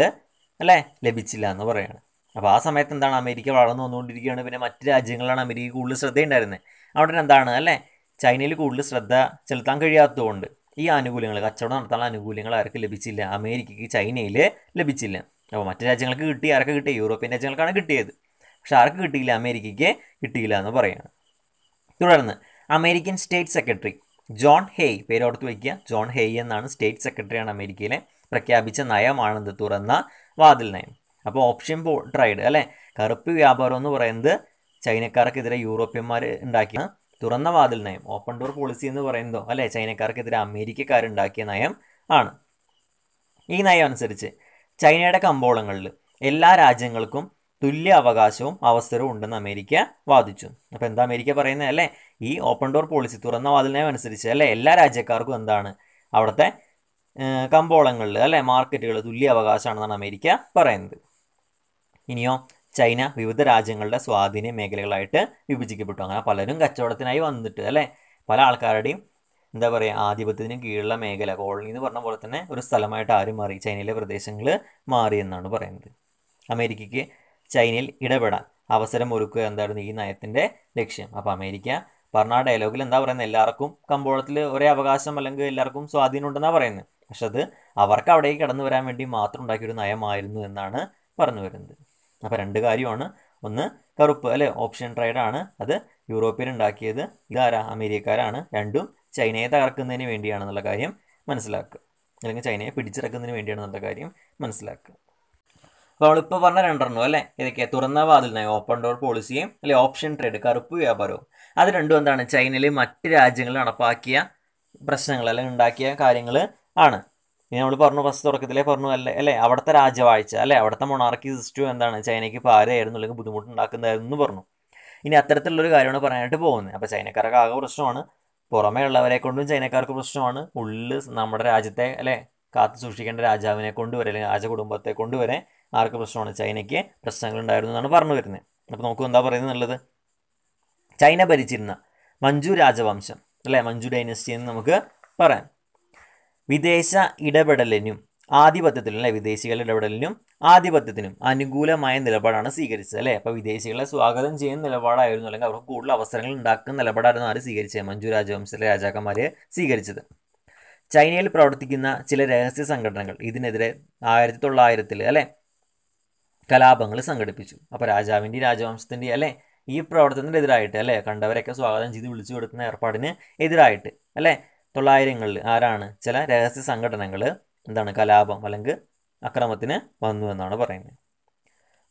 അല്ലേ ലഭിച്ചില്ല എന്ന് പറയുകയാണ് അപ്പോൾ ആ സമയത്ത് എന്താണ് അമേരിക്ക വളർന്നു വന്നുകൊണ്ടിരിക്കുകയാണ്. പിന്നെ മറ്റ് രാജ്യങ്ങളാണ് അമേരിക്ക കൂടുതൽ ശ്രദ്ധയുണ്ടായിരുന്നത് അവിടെ എന്താണ് അല്ലേ? ചൈനയിൽ കൂടുതൽ ശ്രദ്ധ ചെലുത്താൻ കഴിയാത്തതുകൊണ്ട് ഈ ആനുകൂല്യങ്ങൾ കച്ചവടം നടത്താനുള്ള ആനുകൂല്യങ്ങൾ ആർക്ക് ലഭിച്ചില്ല? അമേരിക്കയ്ക്ക് ചൈനയിൽ ലഭിച്ചില്ല. അപ്പോൾ മറ്റ് രാജ്യങ്ങൾക്ക് കിട്ടി ആർക്ക് കിട്ടി? യൂറോപ്യൻ രാജ്യങ്ങൾക്കാണ് കിട്ടിയത്. പക്ഷെ ആർക്ക് കിട്ടിയില്ല? അമേരിക്കയ്ക്ക് കിട്ടിയില്ല എന്ന് പറയുകയാണ് തുടർന്ന് American state secretary John Hay പേരോർത്ത് വയ്ക്കുക ജോൺ ഹേയ് എന്നാണ് സ്റ്റേറ്റ് സെക്രട്ടറിയാണ് അമേരിക്കയിലെ പ്രഖ്യാപിച്ച നയമാണിത് തുറന്ന വാതിൽ നയം. അപ്പോൾ ഓപ്ഷൻ ട്രൈഡ് അല്ലേ? കറുപ്പ് വ്യാപാരം എന്ന് പറയുന്നത് ചൈനക്കാർക്കെതിരെ യൂറോപ്യന്മാർ ഉണ്ടാക്കിയ തുറന്ന വാതിൽ നയം ഓപ്പൺ ഡോർ പോളിസി എന്ന് പറയുന്നതോ അല്ലേ? ചൈനക്കാർക്കെതിരെ അമേരിക്കക്കാരുണ്ടാക്കിയ നയം ആണ്. ഈ നയം അനുസരിച്ച് ചൈനയുടെ കമ്പോളങ്ങളിൽ എല്ലാ രാജ്യങ്ങൾക്കും തുല്യ അവകാശവും അവസരവും ഉണ്ടെന്ന് അമേരിക്ക വാദിച്ചു. അപ്പോൾ എന്താ അമേരിക്ക പറയുന്നത്? അല്ലേ? ഈ ഓപ്പൺ ഡോർ പോളിസി തുറന്ന വാതിലിനെ അനുസരിച്ച് അല്ലേ? എല്ലാ രാജ്യക്കാർക്കും എന്താണ്? അവിടുത്തെ കമ്പോളങ്ങളിൽ അല്ലേ? മാർക്കറ്റുകൾ തുല്യ അവകാശമാണെന്നാണ് അമേരിക്ക പറയുന്നത്. ഇനിയോ ചൈന വിവിധ രാജ്യങ്ങളുടെ സ്വാധീന മേഖലകളായിട്ട് വിഭജിക്കപ്പെട്ടു. അങ്ങനെ പലരും കച്ചവടത്തിനായി വന്നിട്ട് അല്ലേ? പല ആൾക്കാരുടെയും എന്താ പറയുക ആധിപത്യത്തിന് കീഴിലുള്ള മേഖല കോളനി എന്ന് പറഞ്ഞ പോലെ തന്നെ ഒരു സ്ഥലമായിട്ട് ആരും മാറി ചൈനയിലെ പ്രദേശങ്ങൾ മാറി എന്നാണ് പറയുന്നത്. അമേരിക്കയ്ക്ക് ചൈനയിൽ ഇടപെടാൻ അവസരം ഒരുക്കുക എന്തായിരുന്നു ഈ നയത്തിന്റെ ലക്ഷ്യം. അപ്പോൾ അമേരിക്ക പറഞ്ഞ ഡയലോഗിൽ എന്താ പറയുന്നത്? എല്ലാവർക്കും കമ്പോളത്തിൽ ഒരേ അവകാശം അല്ലെങ്കിൽ എല്ലാവർക്കും സ്വാധീനം ഉണ്ടെന്നാണ് പറയുന്നത്. പക്ഷെ അത് അവർക്ക് അവിടേക്ക് കടന്നു വരാൻ വേണ്ടി മാത്രം ഉണ്ടാക്കിയൊരു നയമായിരുന്നു എന്നാണ് പറഞ്ഞു വരുന്നത്. അപ്പോൾ രണ്ട് കാര്യമാണ്. ഒന്ന് കറുപ്പ് അല്ലെ? ഓപ്ഷൻ ട്രേഡ് ആണ്. അത് യൂറോപ്യൻ ഉണ്ടാക്കിയത് ഇതാരാ? അമേരിക്കക്കാരാണ്. രണ്ടും ചൈനയെ തകർക്കുന്നതിന് വേണ്ടിയാണെന്നുള്ള കാര്യം മനസ്സിലാക്കുക. അല്ലെങ്കിൽ ചൈനയെ പിടിച്ചിറക്കുന്നതിന് വേണ്ടിയാണെന്നുള്ള കാര്യം മനസ്സിലാക്കുക. അപ്പോൾ നമ്മളിപ്പോൾ പറഞ്ഞ രണ്ടെണ്ണം അല്ലേ? ഇതൊക്കെ തുറന്ന വാതിൽ നയം ഓപ്പൺ ഡോർ പോളിസിയും അല്ലെ ഓപ്ഷൻ ട്രേഡ് കറുപ്പ് വ്യാപാരവും. അത് രണ്ടും എന്താണ്? ചൈനയിലെ മറ്റ് രാജ്യങ്ങൾ നടപ്പാക്കിയ പ്രശ്നങ്ങൾ അല്ലെങ്കിൽ ഉണ്ടാക്കിയ കാര്യങ്ങൾ ആണ്. ഇനി നമ്മൾ പറഞ്ഞു ഫസ്റ്റ് തുടക്കത്തിലേ പറഞ്ഞു അല്ലേ അല്ലേ അവിടുത്തെ രാജവാഴ്ച അല്ലേ അവിടുത്തെ മൊണാർക്കി സിസ്റ്റം എന്താണ്? ചൈനയ്ക്ക് പാരയായിരുന്നു അല്ലെങ്കിൽ ബുദ്ധിമുട്ടുണ്ടാക്കുന്നതായിരുന്നു എന്ന് പറഞ്ഞു. ഇനി അത്തരത്തിലുള്ളൊരു കാര്യമാണ് പറയാനായിട്ട് പോകുന്നത്. അപ്പോൾ ചൈനക്കാർക്ക് ആകെ പ്രശ്നമാണ്. പുറമേ ഉള്ളവരെ കൊണ്ടും ചൈനക്കാർക്ക് പ്രശ്നമാണ്. ഉള്ളിൽ നമ്മുടെ രാജ്യത്തെ അല്ലേ കാത്തു സൂക്ഷിക്കേണ്ട രാജാവിനെ കൊണ്ടുവരെ അല്ലെങ്കിൽ രാജകുടുംബത്തെ കൊണ്ടുവരെ ആർക്ക് പ്രശ്നമാണ്. ചൈനയ്ക്ക് പ്രശ്നങ്ങൾ ഉണ്ടായിരുന്നു എന്നാണ് പറഞ്ഞു വരുന്നത്. അപ്പോൾ നമുക്ക് എന്താ പറയുന്നത് എന്നുള്ളത്? ചൈന ഭരിച്ചിരുന്ന മഞ്ജു രാജവംശം അല്ലേ? മഞ്ജു ഡൈനസ്റ്റി എന്ന് നമുക്ക് പറയാം. വിദേശ ഇടപെടലിനും ആധിപത്യത്തിനും അല്ലെ? വിദേശികളുടെ ഇടപെടലിനും ആധിപത്യത്തിനും അനുകൂലമായ നിലപാടാണ് സ്വീകരിച്ചത് അല്ലേ? അപ്പോൾ വിദേശികളെ സ്വാഗതം ചെയ്യുന്ന നിലപാടായിരുന്നു അല്ലെങ്കിൽ അവർക്ക് കൂടുതൽ അവസരങ്ങൾ ഉണ്ടാക്കുന്ന നിലപാടായിരുന്നു ആര് സ്വീകരിച്ചത്? മഞ്ജു രാജവംശത്തിലെ രാജാക്കന്മാരെ സ്വീകരിച്ചത്. ചൈനയിൽ പ്രവർത്തിക്കുന്ന ചില രഹസ്യ സംഘടനകൾ ഇതിനെതിരെ ആയിരത്തി തൊള്ളായിരത്തിൽ അല്ലേ? കലാപങ്ങൾ സംഘടിപ്പിച്ചു. അപ്പോൾ രാജാവിന്റെ രാജവംശത്തിന്റെ അല്ലേ ഈ പ്രവർത്തനത്തിന് എതിരായിട്ട് അല്ലേ കണ്ടവരൊക്കെ സ്വാഗതം ചെയ്ത് വിളിച്ചു കൊടുക്കുന്ന ഏർപ്പാടിന് എതിരായിട്ട് അല്ലേ തൊള്ളായിരങ്ങളിൽ ആരാണ് ചില രഹസ്യ സംഘടനകൾ എന്താണ് കലാപം അല്ലെങ്കിൽ അക്രമത്തിന് വന്നു എന്നാണ് പറയുന്നത്.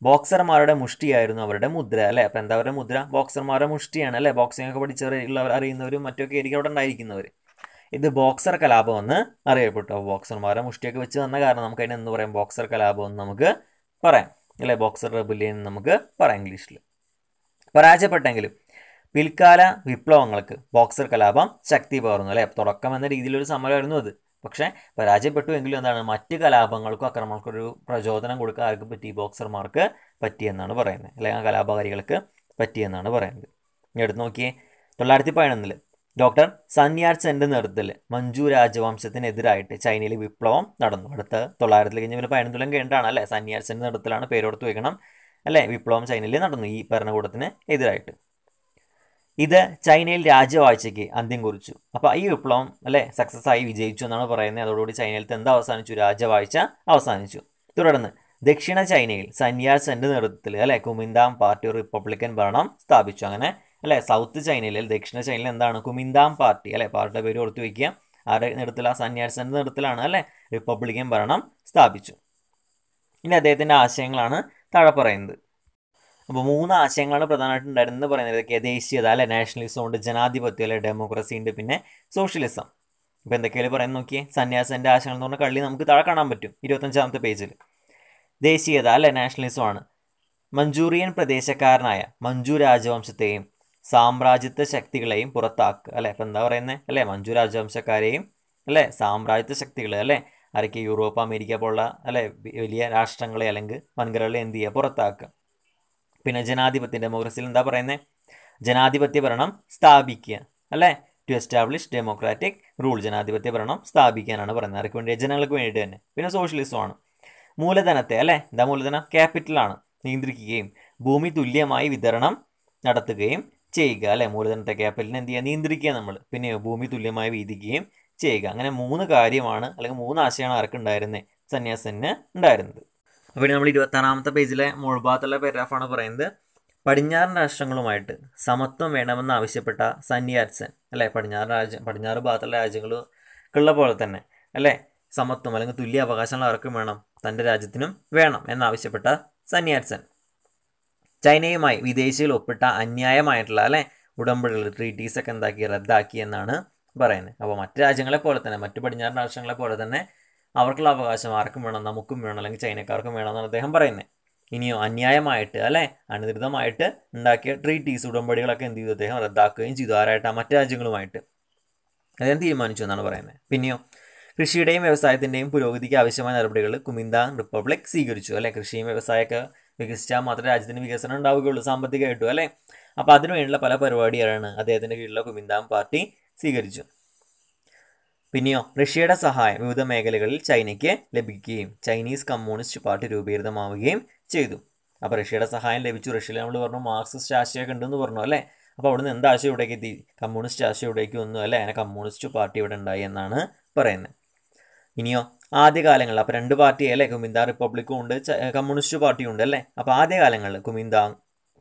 ബോക്സർമാരുടെ മുഷ്ടിയായിരുന്നു അവരുടെ മുദ്ര അല്ലേ അപ്പം എന്താ അവരുടെ മുദ്ര? ബോക്സർമാരുടെ മുഷ്ടിയാണ് അല്ലേ ബോക്സിംഗ് ഒക്കെ പഠിച്ചവർ ഉള്ളവർ അറിയുന്നവരും മറ്റൊക്കെ ആയിരിക്കും അവിടെ ഉണ്ടായിരിക്കുന്നവർ ഇത് ബോക്സർ കലാപം എന്ന് അറിയപ്പെട്ടു. ബോക്സർമാരുടെ മുഷ്ടിയൊക്കെ വെച്ച് വന്ന കാരണം നമുക്ക് അതിനെന്ത് പറയാം? ബോക്സർ കലാപം എന്ന് നമുക്ക് പറയാം. അല്ലേ ബോക്സർ റെബല്യൻ എന്ന് നമുക്ക് പറയാം ഇംഗ്ലീഷിൽ പരാജയപ്പെട്ടെങ്കിലും പിൽക്കാല വിപ്ലവങ്ങൾക്ക് ബോക്സർ കലാപം ശക്തി പകർന്നു അല്ലേ? തുടക്കം എന്ന രീതിയിലൊരു സമരമായിരുന്നു അത്. പക്ഷേ പരാജയപ്പെട്ടു എങ്കിലും എന്താണ്? മറ്റ് കലാപങ്ങൾക്കും അക്രമങ്ങൾക്കും ഒരു പ്രചോദനം കൊടുക്കാൻ ആർക്ക് പറ്റി? ബോക്സർമാർക്ക് പറ്റിയെന്നാണ് പറയുന്നത്. അല്ലെങ്കിൽ ആ കലാപകാരികൾക്ക് പറ്റിയെന്നാണ് പറയുന്നത്. ഇനി എടുത്ത് നോക്കിയേ. തൊള്ളായിരത്തി പതിനൊന്നിൽ ഡോക്ടർ സന്യാർച്ചന്റെ നേതൃത്വത്തിൽ മഞ്ജു രാജവംശത്തിനെതിരായിട്ട് ചൈനയിൽ വിപ്ലവം നടന്നു. അടുത്ത തൊള്ളായിരത്തിൽ കഴിഞ്ഞ പിന്നെ പതിനൊന്നിലും കഴിഞ്ഞിട്ടാണ് അല്ലേ സന്യാർച്ചന്റെ നേതൃത്വത്തിലാണ് പേരോടുത്ത് വെക്കണം അല്ലേ? വിപ്ലവം ചൈനയിൽ നടന്നു ഈ ഭരണകൂടത്തിന് എതിരായിട്ട്. ഇത് ചൈനയിൽ രാജവാഴ്ചയ്ക്ക് അന്ത്യം കുറിച്ചു. അപ്പോൾ ഈ വിപ്ലവം അല്ലേ സക്സസ് ആയി വിജയിച്ചു എന്നാണ് പറയുന്നത്. അതോടുകൂടി ചൈനയിൽ എന്ത് അവസാനിച്ചു? രാജ്യവാഴ്ച അവസാനിച്ചു. തുടർന്ന് ദക്ഷിണ ചൈനയിൽ സന്യാസന്റെ നേതൃത്വത്തിൽ അല്ലെ കുമിന്താം പാർട്ടി റിപ്പബ്ലിക്കൻ ഭരണം സ്ഥാപിച്ചു. അങ്ങനെ അല്ലെ? സൗത്ത് ചൈനയിൽ ദക്ഷിണ ചൈനയിൽ എന്താണ്? കുമിന്താം പാർട്ടി അല്ലെ? പാർട്ടിയുടെ പേര് ഓർത്തു വയ്ക്കുക ആരുടെ നേതൃത്വത്തിൽ ആ സന്യാസന്റെ നേതൃത്വത്തിലാണ് അല്ലെ? റിപ്പബ്ലിക്കൻ ഭരണം സ്ഥാപിച്ചു. ഇനി അദ്ദേഹത്തിന്റെ ആശയങ്ങളാണ് താഴെ പറയുന്നത്. അപ്പോൾ മൂന്ന് ആശയങ്ങളാണ് പ്രധാനമായിട്ട് ഉണ്ടായിരുന്നത് പറയുന്നത്. ദേശീയത അല്ലെ? നാഷണലിസം ഉണ്ട് ജനാധിപത്യം അല്ലെ? ഡെമോക്രസി ഉണ്ട് പിന്നെ സോഷ്യലിസം ഇപ്പോൾ എന്തൊക്കെയാണ് പറയുന്നത് നോക്കിയേ? സന്യാസന്റെ ആശയങ്ങൾ എന്ന് പറഞ്ഞ കള്ളി നമുക്ക് താഴെ കാണാൻ പറ്റും ഇരുപത്തഞ്ചാമത്തെ പേജിൽ ദേശീയത അല്ലെ? നാഷണലിസമാണ് മഞ്ചൂറിയൻ പ്രദേശക്കാരനായ മഞ്ചു രാജവംശത്തെയും സാമ്രാജ്യത്വ ശക്തികളെയും പുറത്താക്കുക അല്ലെ? അപ്പൊ എന്താ പറയുന്നത് അല്ലേ? മഞ്ജു രാജവംശക്കാരെയും അല്ലേ? സാമ്രാജ്യത്വ ശക്തികളെ അല്ലേ? ആരൊക്കെ യൂറോപ്പ് അമേരിക്ക പോലുള്ള അല്ലെ? വലിയ രാഷ്ട്രങ്ങളെ അല്ലെങ്കിൽ വൻകരകളെ എന്ത് ചെയ്യുക? പുറത്താക്കുക. പിന്നെ ജനാധിപത്യ ഡെമോക്രസിയിൽ എന്താ പറയുന്നത് ജനാധിപത്യ ഭരണം സ്ഥാപിക്കുക അല്ലേ? ടു എസ്റ്റാബ്ലിഷ് ഡെമോക്രാറ്റിക് റൂൾ ജനാധിപത്യ ഭരണം സ്ഥാപിക്കാനാണ് പറയുന്നത്. ആർക്ക് വേണ്ടി ജനങ്ങൾക്ക് വേണ്ടിയിട്ട് തന്നെ. പിന്നെ സോഷ്യലിസമാണ് മൂലധനത്തെ അല്ലേ? എന്താ മൂലധനം? ക്യാപിറ്റലാണ് നിയന്ത്രിക്കുകയും ഭൂമി തുല്യമായി വിതരണം നടത്തുകയും ചെയ്യുക അല്ലെ? മൂലധനത്തെ ക്യാപിറ്റലിനെ എന്ത് ചെയ്യുക? നിയന്ത്രിക്കുക നമ്മൾ പിന്നെ ഭൂമി തുല്യമായി വീതിക്കുകയും ചെയ്യുക. അങ്ങനെ മൂന്ന് കാര്യമാണ് അല്ലെങ്കിൽ മൂന്ന് ആശയമാണ് ആർക്കുണ്ടായിരുന്നത് സന്യാസന് ഉണ്ടായിരുന്നത്. അപ്പോൾ നമ്മൾ ഇരുപത്താറാമത്തെ പേജിലെ മുഴുവാത്തുള്ള പാരാഗ്രാഫാണ് പറയുന്നത്. പടിഞ്ഞാറൻ രാഷ്ട്രങ്ങളുമായിട്ട് സമത്വം വേണമെന്ന് ആവശ്യപ്പെട്ട സന്യാസൻ അല്ലേ? പടിഞ്ഞാറ് രാജ്യം പടിഞ്ഞാറ് ഭാഗത്തുള്ള രാജ്യങ്ങൾക്കുള്ള പോലെ തന്നെ അല്ലേ? സമത്വം അല്ലെങ്കിൽ തുല്യ അവകാശങ്ങൾ ആർക്കും വേണം. തന്റെ രാജ്യത്തിനും വേണം എന്നാവശ്യപ്പെട്ട സന്യാസൻ ചൈനയുമായി വിദേശികൾ ഒപ്പിട്ട അന്യായമായിട്ടുള്ള അല്ലേ? ഉടമ്പടികൾ ട്രീറ്റീസ് ഒക്കെ എന്താക്കി റദ്ദാക്കി എന്നാണ് പറയുന്നത്. അപ്പോൾ മറ്റ് രാജ്യങ്ങളെ പോലെ തന്നെ മറ്റ് പടിഞ്ഞാറൻ രാഷ്ട്രങ്ങളെ പോലെ തന്നെ അവർക്കുള്ള അവകാശം ആർക്കും വേണം നമുക്കും വേണം അല്ലെങ്കിൽ ചൈനക്കാർക്കും വേണം എന്നാണ് അദ്ദേഹം പറയുന്നത്. ഇനിയോ അന്യായമായിട്ട് അല്ലേ? അനുദൃതമായിട്ട് ഉണ്ടാക്കിയ ട്രീറ്റീസ് ഉടമ്പടികളൊക്കെ എന്ത് ചെയ്തു? അദ്ദേഹം റദ്ദാക്കുകയും ചെയ്തു. ആരായിട്ട്? ആ മറ്റ് രാജ്യങ്ങളുമായിട്ട്. അദ്ദേഹം തീരുമാനിച്ചു എന്നാണ് പറയുന്നത്. പിന്നെയോ കൃഷിയുടെയും വ്യവസായത്തിന്റെയും പുരോഗതിക്ക് ആവശ്യമായ നടപടികൾ കുമിന്ദ റിപ്പബ്ലിക് സ്വീകരിച്ചു അല്ലെ? കൃഷിയും വ്യവസായമൊക്കെ വികസിച്ചാൽ മാത്രമേ രാജ്യത്തിന് വികസനം ഉണ്ടാവുകയുള്ളൂ സാമ്പത്തികമായിട്ടും അല്ലേ? അപ്പോൾ അതിനുവേണ്ടിയുള്ള പല പരിപാടികളാണ് അദ്ദേഹത്തിന്റെ കീഴിലുള്ള കുമിന്താം പാർട്ടി സ്വീകരിച്ചു. പിന്നെയോ റഷ്യയുടെ സഹായം വിവിധ മേഖലകളിൽ ചൈനയ്ക്ക് ലഭിക്കുകയും ചൈനീസ് കമ്മ്യൂണിസ്റ്റ് പാർട്ടി രൂപീകൃതമാവുകയും ചെയ്തു. അപ്പോൾ റഷ്യയുടെ സഹായം ലഭിച്ചു. റഷ്യയിൽ നമ്മൾ പറഞ്ഞു മാർക്സിസ്റ്റ് ആശയമൊക്കെ ഉണ്ടെന്ന് പറഞ്ഞു അല്ലേ? അപ്പോൾ അവിടുന്ന് എന്ത് ആശയം ഇവിടേക്ക് എത്തി? കമ്മ്യൂണിസ്റ്റ് ആശയം ഇവിടേക്ക് വന്നു അല്ലേ? അങ്ങനെ കമ്മ്യൂണിസ്റ്റ് പാർട്ടി ഇവിടെ ഉണ്ടായി എന്നാണ് പറയുന്നത്. ഇനിയോ ആദ്യകാലങ്ങളിൽ അപ്പോൾ രണ്ട് പാർട്ടി അല്ലേ? കുമിന്താ റിപ്പബ്ലിക്കും ഉണ്ട് കമ്മ്യൂണിസ്റ്റ് പാർട്ടിയും ഉണ്ട് അല്ലേ? അപ്പോൾ ആദ്യകാലങ്ങളിൽ കുമിന്താ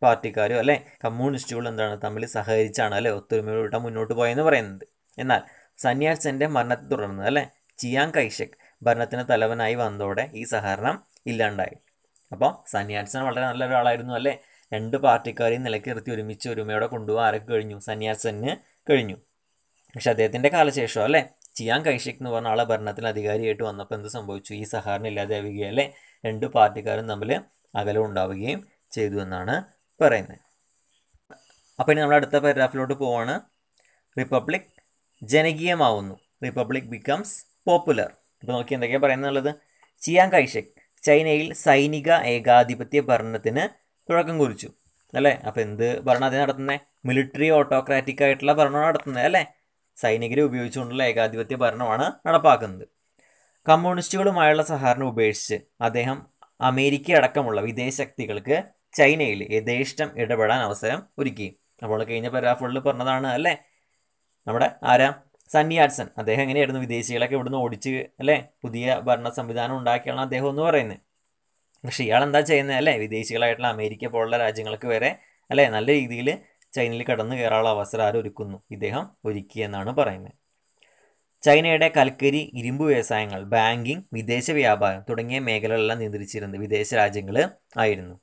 പാർട്ടിക്കാരും അല്ലേ കമ്മ്യൂണിസ്റ്റുകൾ എന്താണ് തമ്മിൽ സഹകരിച്ചാണ് അല്ലേ ഒത്തൊരുമയോടെ മുന്നോട്ട് പോയെന്ന് പറയുന്നത്. എന്നാൽ സന്യാസിന്റെ മരണത്തെ തുടർന്ന് അല്ലേ ചിയാങ് കൈഷക് ഭരണത്തിന് തലവനായി വന്നതോടെ ഈ സഹകരണം ഇല്ലാണ്ടായി. അപ്പോൾ സന്യാസൻ വളരെ നല്ല ഒരാളായിരുന്നു അല്ലേ? രണ്ട് പാർട്ടിക്കാരെയും നിലയ്ക്ക് നിർത്തി ഒരുമിച്ച് ഒരുമയോടെ കൊണ്ടുപോകാൻ ആരൊക്കെ കഴിഞ്ഞു? സന്യാസന് കഴിഞ്ഞു. പക്ഷെ അദ്ദേഹത്തിന്റെ കാലശേഷം അല്ലേ ചിയാങ് കൈഷിക് എന്ന് പറഞ്ഞ ആളെ ഭരണത്തിൽ അധികാരിയായിട്ട് വന്നപ്പോൾ എന്ത് സംഭവിച്ചു? ഈ സഹകരണം ഇല്ലാതാവുകയും അല്ലേ? രണ്ട് പാർട്ടിക്കാരും തമ്മിൽ അകലം ഉണ്ടാവുകയും ചെയ്തു എന്നാണ് പറയുന്നത്. അപ്പോൾ ഇനി നമ്മൾ അടുത്ത പാരഗ്രാഫിലോട്ട് പോവാണ്. റിപ്പബ്ലിക് ജനകീയമാവുന്നു. റിപ്പബ്ലിക് ബിക്കംസ് പോപ്പുലർ ഇപ്പോൾ നോക്കി എന്തൊക്കെയാണ് പറയുന്നുള്ളത് ചിയാങ് കൈഷക് ചൈനയിൽ സൈനിക ഏകാധിപത്യ ഭരണത്തിന് തുടക്കം കുറിച്ചു. അല്ലേ? അപ്പോൾ എന്ത് ഭരണം അതിന് നടത്തുന്നത് മിലിറ്ററി ഓട്ടോക്രാറ്റിക് ആയിട്ടുള്ള ഭരണമാണ് നടത്തുന്നത്. അല്ലേ? സൈനികരെ ഉപയോഗിച്ചുകൊണ്ടുള്ള ഏകാധിപത്യ ഭരണമാണ് നടപ്പാക്കുന്നത്. കമ്മ്യൂണിസ്റ്റുകളുമായുള്ള സഹകരണം ഉപേക്ഷിച്ച് അദ്ദേഹം അമേരിക്ക അടക്കമുള്ള വിദേശ ശക്തികൾക്ക് ചൈനയിൽ യഥേഷ്ടം ഇടപെടാൻ അവസരം ഒരുക്കി. അപ്പോൾ കഴിഞ്ഞ പരാഫുള്ളിൽ പറഞ്ഞതാണ് അല്ലേ? നമ്മുടെ ആരാ? സന്നിയാട്സൺ അദ്ദേഹം എങ്ങനെയായിരുന്നു വിദേശികളൊക്കെ ഇവിടുന്ന് ഓടിച്ച് അല്ലേ? പുതിയ ഭരണ സംവിധാനം ഉണ്ടാക്കിയാണ് അദ്ദേഹം എന്ന് പറയുന്നത്. പക്ഷേ ഇയാൾ എന്താ ചെയ്യുന്നത് അല്ലേ? വിദേശികളായിട്ടുള്ള അമേരിക്ക പോലുള്ള രാജ്യങ്ങൾക്ക് വരെ അല്ലേ? നല്ല രീതിയിൽ ചൈനയിൽ കടന്നു കയറാനുള്ള അവസരം ആരൊരുക്കുന്നു? ഇദ്ദേഹം ഒരുക്കി എന്നാണ് പറയുന്നത്. ചൈനയുടെ കൽക്കരി ഇരുമ്പ് വ്യവസായങ്ങൾ ബാങ്കിങ് വിദേശ വ്യാപാരം തുടങ്ങിയ മേഖലകളെല്ലാം നിയന്ത്രിച്ചിരുന്നത് വിദേശ രാജ്യങ്ങൾ ആയിരുന്നു.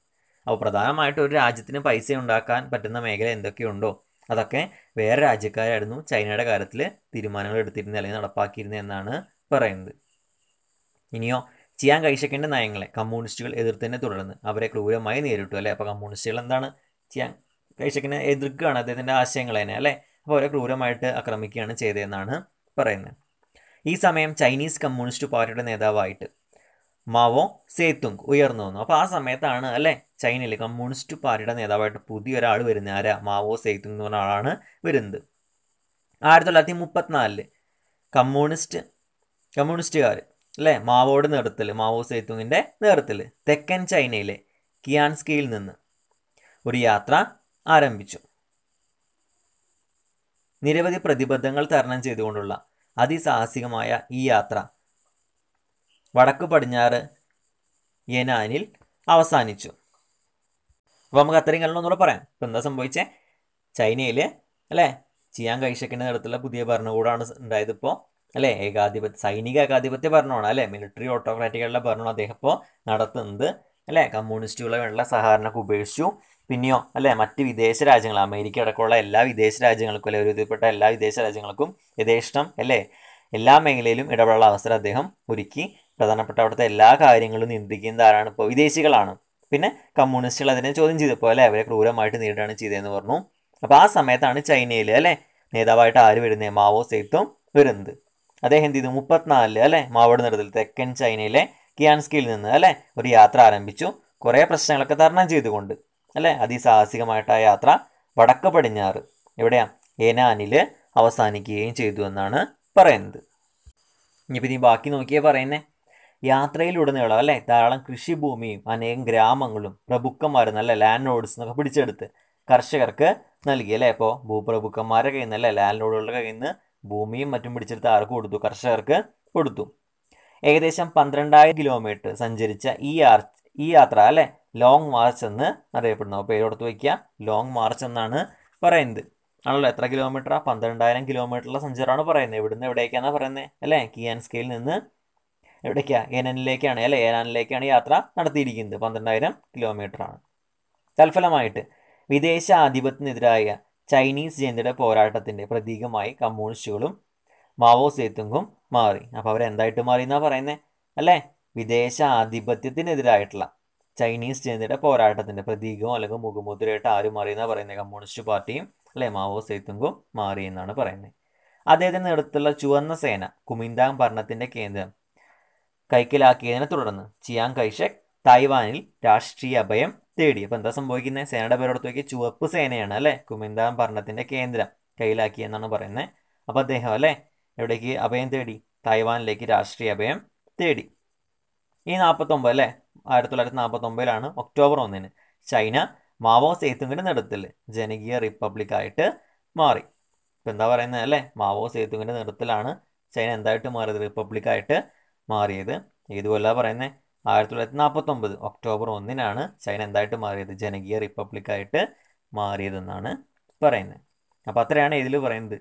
അപ്പോൾ പ്രധാനമായിട്ട് ഒരു രാജ്യത്തിന് പൈസ ഉണ്ടാക്കാൻ പറ്റുന്ന മേഖല എന്തൊക്കെയുണ്ടോ? അതൊക്കെ വേറെ രാജ്യക്കാരായിരുന്നു ചൈനയുടെ കാര്യത്തിൽ തീരുമാനങ്ങൾ എടുത്തിരുന്നത് അല്ലെങ്കിൽ നടപ്പാക്കിയിരുന്നത് എന്നാണ് പറയുന്നത്. ഇനിയോ ചിയാൻ കൈഷക്കിന്റെ നയങ്ങളെ കമ്മ്യൂണിസ്റ്റുകൾ എതിർത്തന്നെ തുടർന്ന് അവരെ ക്രൂരമായി നേരിട്ടു അല്ലേ? അപ്പോൾ കമ്മ്യൂണിസ്റ്റുകൾ എന്താണ്? ചിയാൻ കൈഷക്കിനെ എതിർക്കുകയാണ് അദ്ദേഹത്തിന്റെ ആശയങ്ങൾ തന്നെ അല്ലേ? അപ്പോൾ അവരെ ക്രൂരമായിട്ട് ആക്രമിക്കുകയാണ് ചെയ്തതെന്നാണ് പറയുന്നത്. ഈ സമയം ചൈനീസ് കമ്മ്യൂണിസ്റ്റ് പാർട്ടിയുടെ നേതാവായിട്ട് മാവോ സേത്തുങ് ഉയർന്നു വന്നു. അപ്പോൾ ആ സമയത്താണ് അല്ലേ? ചൈനയിൽ കമ്മ്യൂണിസ്റ്റ് പാർട്ടിയുടെ നേതാവായിട്ട് പുതിയൊരാൾ വരുന്നത്. ആരാ? മാവോ സേത്തുങ് എന്ന് പറഞ്ഞ ആളാണ് വരുന്നത്. ആയിരത്തി തൊള്ളായിരത്തി മുപ്പത്തിനാലിൽ കമ്മ്യൂണിസ്റ്റ് കമ്മ്യൂണിസ്റ്റുകാർ അല്ലേ? മാവോയുടെ നേതൃത്വത്തിൽ മാവോ സേത്തുങ്ങിന്റെ നേതൃത്വത്തിൽ തെക്കൻ ചൈനയിലെ കിയാൻസ്കിയിൽ നിന്ന് ഒരു യാത്ര ആരംഭിച്ചു. നിരവധി പ്രതിബദ്ധങ്ങൾ തരണം ചെയ്തുകൊണ്ടുള്ള അതിസാഹസികമായ ഈ യാത്ര വടക്കു പടിഞ്ഞാറ് യനാനിൽ അവസാനിച്ചു. അപ്പോൾ നമുക്ക് അത്രയും കാലം ഒന്നുകൂടെ പറയാം. ഇപ്പം എന്താ സംഭവിച്ചേ? ചൈനയിൽ അല്ലേ? ചെയ്യാൻ കൈഷക്കിന്റെ തരത്തിലുള്ള പുതിയ ഭരണകൂടമാണ് ഉണ്ടായത് ഇപ്പോൾ അല്ലേ? ഏകാധിപത്യ സൈനിക ഏകാധിപത്യ ഭരണമാണ്. അല്ലേ? മിലിറ്ററി ഓട്ടോക്രാറ്റിക്കുള്ള ഭരണം അദ്ദേഹം ഇപ്പോൾ നടത്തുന്നത്. അല്ലേ? കമ്മ്യൂണിസ്റ്റുകളെ വേണ്ട സഹകരണമൊക്കെ ഉപേക്ഷിച്ചു. പിന്നെയോ അല്ലേ? മറ്റ് വിദേശ രാജ്യങ്ങൾ അമേരിക്ക അടക്കമുള്ള എല്ലാ വിദേശ രാജ്യങ്ങൾക്കും അല്ലെ? ഒരു വിധപ്പെട്ട എല്ലാ വിദേശ രാജ്യങ്ങൾക്കും യഥേഷ്ടം അല്ലേ? എല്ലാ മേഖലയിലും ഇടപെടാനുള്ള അവസരം അദ്ദേഹം ഒരുക്കി. പ്രധാനപ്പെട്ട അവിടുത്തെ എല്ലാ കാര്യങ്ങളും നിയന്ത്രിക്കുന്നത് ആരാണ് ഇപ്പോൾ വിദേശികളാണ്. പിന്നെ കമ്മ്യൂണിസ്റ്റുകൾ അതിനെ ചോദ്യം ചെയ്തപ്പോൾ അല്ലേ? അവരെ ക്രൂരമായിട്ട് നേരിടുകയാണ് ചെയ്തതെന്ന് പറഞ്ഞു. അപ്പോൾ ആ സമയത്താണ് ചൈനയിൽ അല്ലേ? നേതാവായിട്ട് ആര് വരുന്നത്? മാവോ സേത്തും വരുന്നത്. അദ്ദേഹം എന്ത് ചെയ്തു? മുപ്പത്തിനാലിൽ അല്ലേ? മാവോയുടെ നേതൃത്വത്തിൽ തെക്കൻ ചൈനയിലെ കിയാൻസ്കിയിൽ നിന്ന് അല്ലേ? ഒരു യാത്ര ആരംഭിച്ചു. കുറേ പ്രശ്നങ്ങളൊക്കെ തരണം ചെയ്തുകൊണ്ട്. അല്ലേ? അതിസാഹസികമായിട്ട് ആ യാത്ര വടക്ക് പടിഞ്ഞാറ്. എവിടെയാ? ഏനാനിൽ അവസാനിക്കുകയും ചെയ്തു എന്നാണ് പറയുന്നത്. ഇനിയിപ്പോൾ നീ ബാക്കി നോക്കിയേ പറയുന്നേ. യാത്രയിലുടനീളം അല്ലേ? ധാരാളം കൃഷിഭൂമിയും അനേകം ഗ്രാമങ്ങളും പ്രഭുക്കന്മാരും നല്ല ലാൻഡ് ലോഡ്സ് എന്നൊക്കെ പിടിച്ചെടുത്ത് കർഷകർക്ക് നൽകി അല്ലേ? അപ്പോൾ ഭൂപ്രഭുക്കന്മാരെ കയ്യിൽ നിന്ന് അല്ലേ? ലാൻഡ് ലോഡുകളുടെ കയ്യിൽ നിന്ന് ഭൂമിയും മറ്റും പിടിച്ചെടുത്ത് ആർക്ക് കൊടുത്തു? കർഷകർക്ക് കൊടുത്തു. ഏകദേശം പന്ത്രണ്ടായിരം കിലോമീറ്റർ സഞ്ചരിച്ച ഈ യാർ ഈ യാത്ര അല്ലേ? ലോങ് മാർച്ച് എന്ന് അറിയപ്പെടുന്നു അപ്പോൾ പേരോടത്ത് വയ്ക്കുക ലോങ് മാർച്ച് എന്നാണ് പറയുന്നത്. ആണല്ലോ? എത്ര കിലോമീറ്ററാ പന്ത്രണ്ടായിരം കിലോമീറ്ററുള്ള സഞ്ചാരമാണ് പറയുന്നത്. ഇവിടുന്ന് എവിടേക്കാണ് പറയുന്നത്? അല്ലേ? കിയാൻസ്കയിൽ നിന്ന് എവിടേക്കാ? ഏനാനിലേക്കാണ് അല്ലേ? ഏനാനിലേക്കാണ് യാത്ര നടത്തിയിരിക്കുന്നത്. പന്ത്രണ്ടായിരം കിലോമീറ്ററാണ് തൽഫലമായിട്ട് വിദേശ ആധിപത്യത്തിനെതിരായ ചൈനീസ് ജനതയുടെ പോരാട്ടത്തിന്റെ പ്രതീകമായി കമ്മ്യൂണിസ്റ്റുകളും മാവോ സേത്തുങ്ങും മാറി. അപ്പോൾ അവരെന്തായിട്ട് മാറി എന്നാണ് പറയുന്നത്? അല്ലേ? വിദേശ ആധിപത്യത്തിനെതിരായിട്ടുള്ള ചൈനീസ് ജനതയുടെ പോരാട്ടത്തിന്റെ പ്രതീകവും അല്ലെങ്കിൽ മുഖമുദ്രയായിട്ട് ആര് മാറി എന്നാണ് പറയുന്നത് കമ്മ്യൂണിസ്റ്റ് പാർട്ടിയും അല്ലെ മാവോ സേത്തുങ്കും മാറി എന്നാണ് പറയുന്നത് അദ്ദേഹത്തിന്റെ നേതൃത്വത്തിലുള്ള ചുവന്ന സേന കുമിന്താങ് ഭരണത്തിന്റെ കേന്ദ്രം കൈക്കലാക്കിയതിനെ തുടർന്ന് ചിയാങ് കൈഷക് തായ്വാനിൽ രാഷ്ട്രീയ അഭയം തേടി. അപ്പോൾ എന്താ സംഭവിക്കുന്നത് സേനയുടെ പേരോടത്ത് നോക്കി ചുവപ്പ് സേനയാണ് അല്ലേ? കുമിന്താങ് ഭരണത്തിന്റെ കേന്ദ്രം കയ്യിലാക്കി എന്നാണ് പറയുന്നത് അപ്പോൾ അദ്ദേഹം അല്ലേ എവിടേക്ക് അഭയം തേടി? തായ്വാനിലേക്ക് രാഷ്ട്രീയ അഭയം തേടി. ഈ നാൽപ്പത്തൊമ്പത് അല്ലേ? ആയിരത്തി തൊള്ളായിരത്തി നാൽപ്പത്തൊമ്പതിലാണ് ഒക്ടോബർ ഒന്നിന് ചൈന മാവോ സേത്തുങ്ങിന്റെ നേതൃത്വത്തിൽ ജനകീയ റിപ്പബ്ലിക് ആയിട്ട് മാറി. ഇപ്പം എന്താ പറയുന്നത് അല്ലേ? മാവോ സേത്തുങ്ങിന്റെ നേതൃത്വത്തിലാണ് ചൈന എന്തായിട്ട് മാറിയത്? റിപ്പബ്ലിക് ആയിട്ട് മാറിയത്. ഇതുപോലെ പറയുന്നത് ആയിരത്തി തൊള്ളായിരത്തി നാൽപ്പത്തൊമ്പത് ഒക്ടോബർ ഒന്നിനാണ് ചൈന എന്തായിട്ട് മാറിയത്? ജനകീയ റിപ്പബ്ലിക് റിപ്പബ്ലിക്കായിട്ട് മാറിയതെന്നാണ് പറയുന്നത് അപ്പോൾ അത്രയാണ് ഇതിൽ പറയുന്നത്.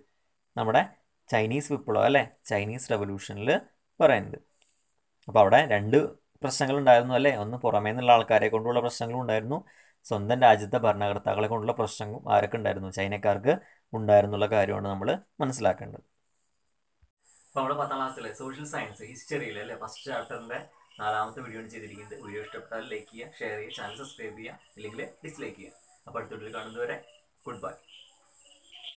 നമ്മുടെ ചൈനീസ് വിപ്ലവം അല്ലേ? ചൈനീസ് റെവല്യൂഷനിൽ പറയുന്നത്. അപ്പോൾ അവിടെ രണ്ട് പ്രശ്നങ്ങളുണ്ടായിരുന്നു അല്ലേ? ഒന്ന് പുറമേ നിന്നുള്ള ആൾക്കാരെ കൊണ്ടുള്ള പ്രശ്നങ്ങളും ഉണ്ടായിരുന്നു. സ്വന്തം രാജ്യത്തെ ഭരണകർത്താക്കളെ കൊണ്ടുള്ള പ്രശ്നങ്ങളും ആരൊക്കെ ഉണ്ടായിരുന്നു? ചൈനക്കാർക്ക് ഉണ്ടായിരുന്നുള്ള കാര്യമാണ് നമ്മൾ മനസ്സിലാക്കേണ്ടത്. അപ്പോൾ നമ്മുടെ പത്താം ക്ലാസ്സിലെ സോഷ്യൽ സയൻസ് ഹിസ്റ്ററിയിൽ അല്ലേ? ഫസ്റ്റ് ചാപ്റ്ററിന്റെ നാലാമത്തെ വീഡിയോ ആണ് ചെയ്തിരിക്കുന്നത്. വീഡിയോ ഇഷ്ടപ്പെട്ടാൽ ലൈക്ക് ചെയ്യുക ഷെയർ ചെയ്യുക ചാനൽ സബ്സ്ക്രൈബ് ചെയ്യുക അല്ലെങ്കിൽ ഡിസ്ലൈക്ക് ചെയ്യുക. അപ്പോൾ അടുത്ത വീഡിയോ കാണുന്നതുവരെ ഗുഡ് ബൈ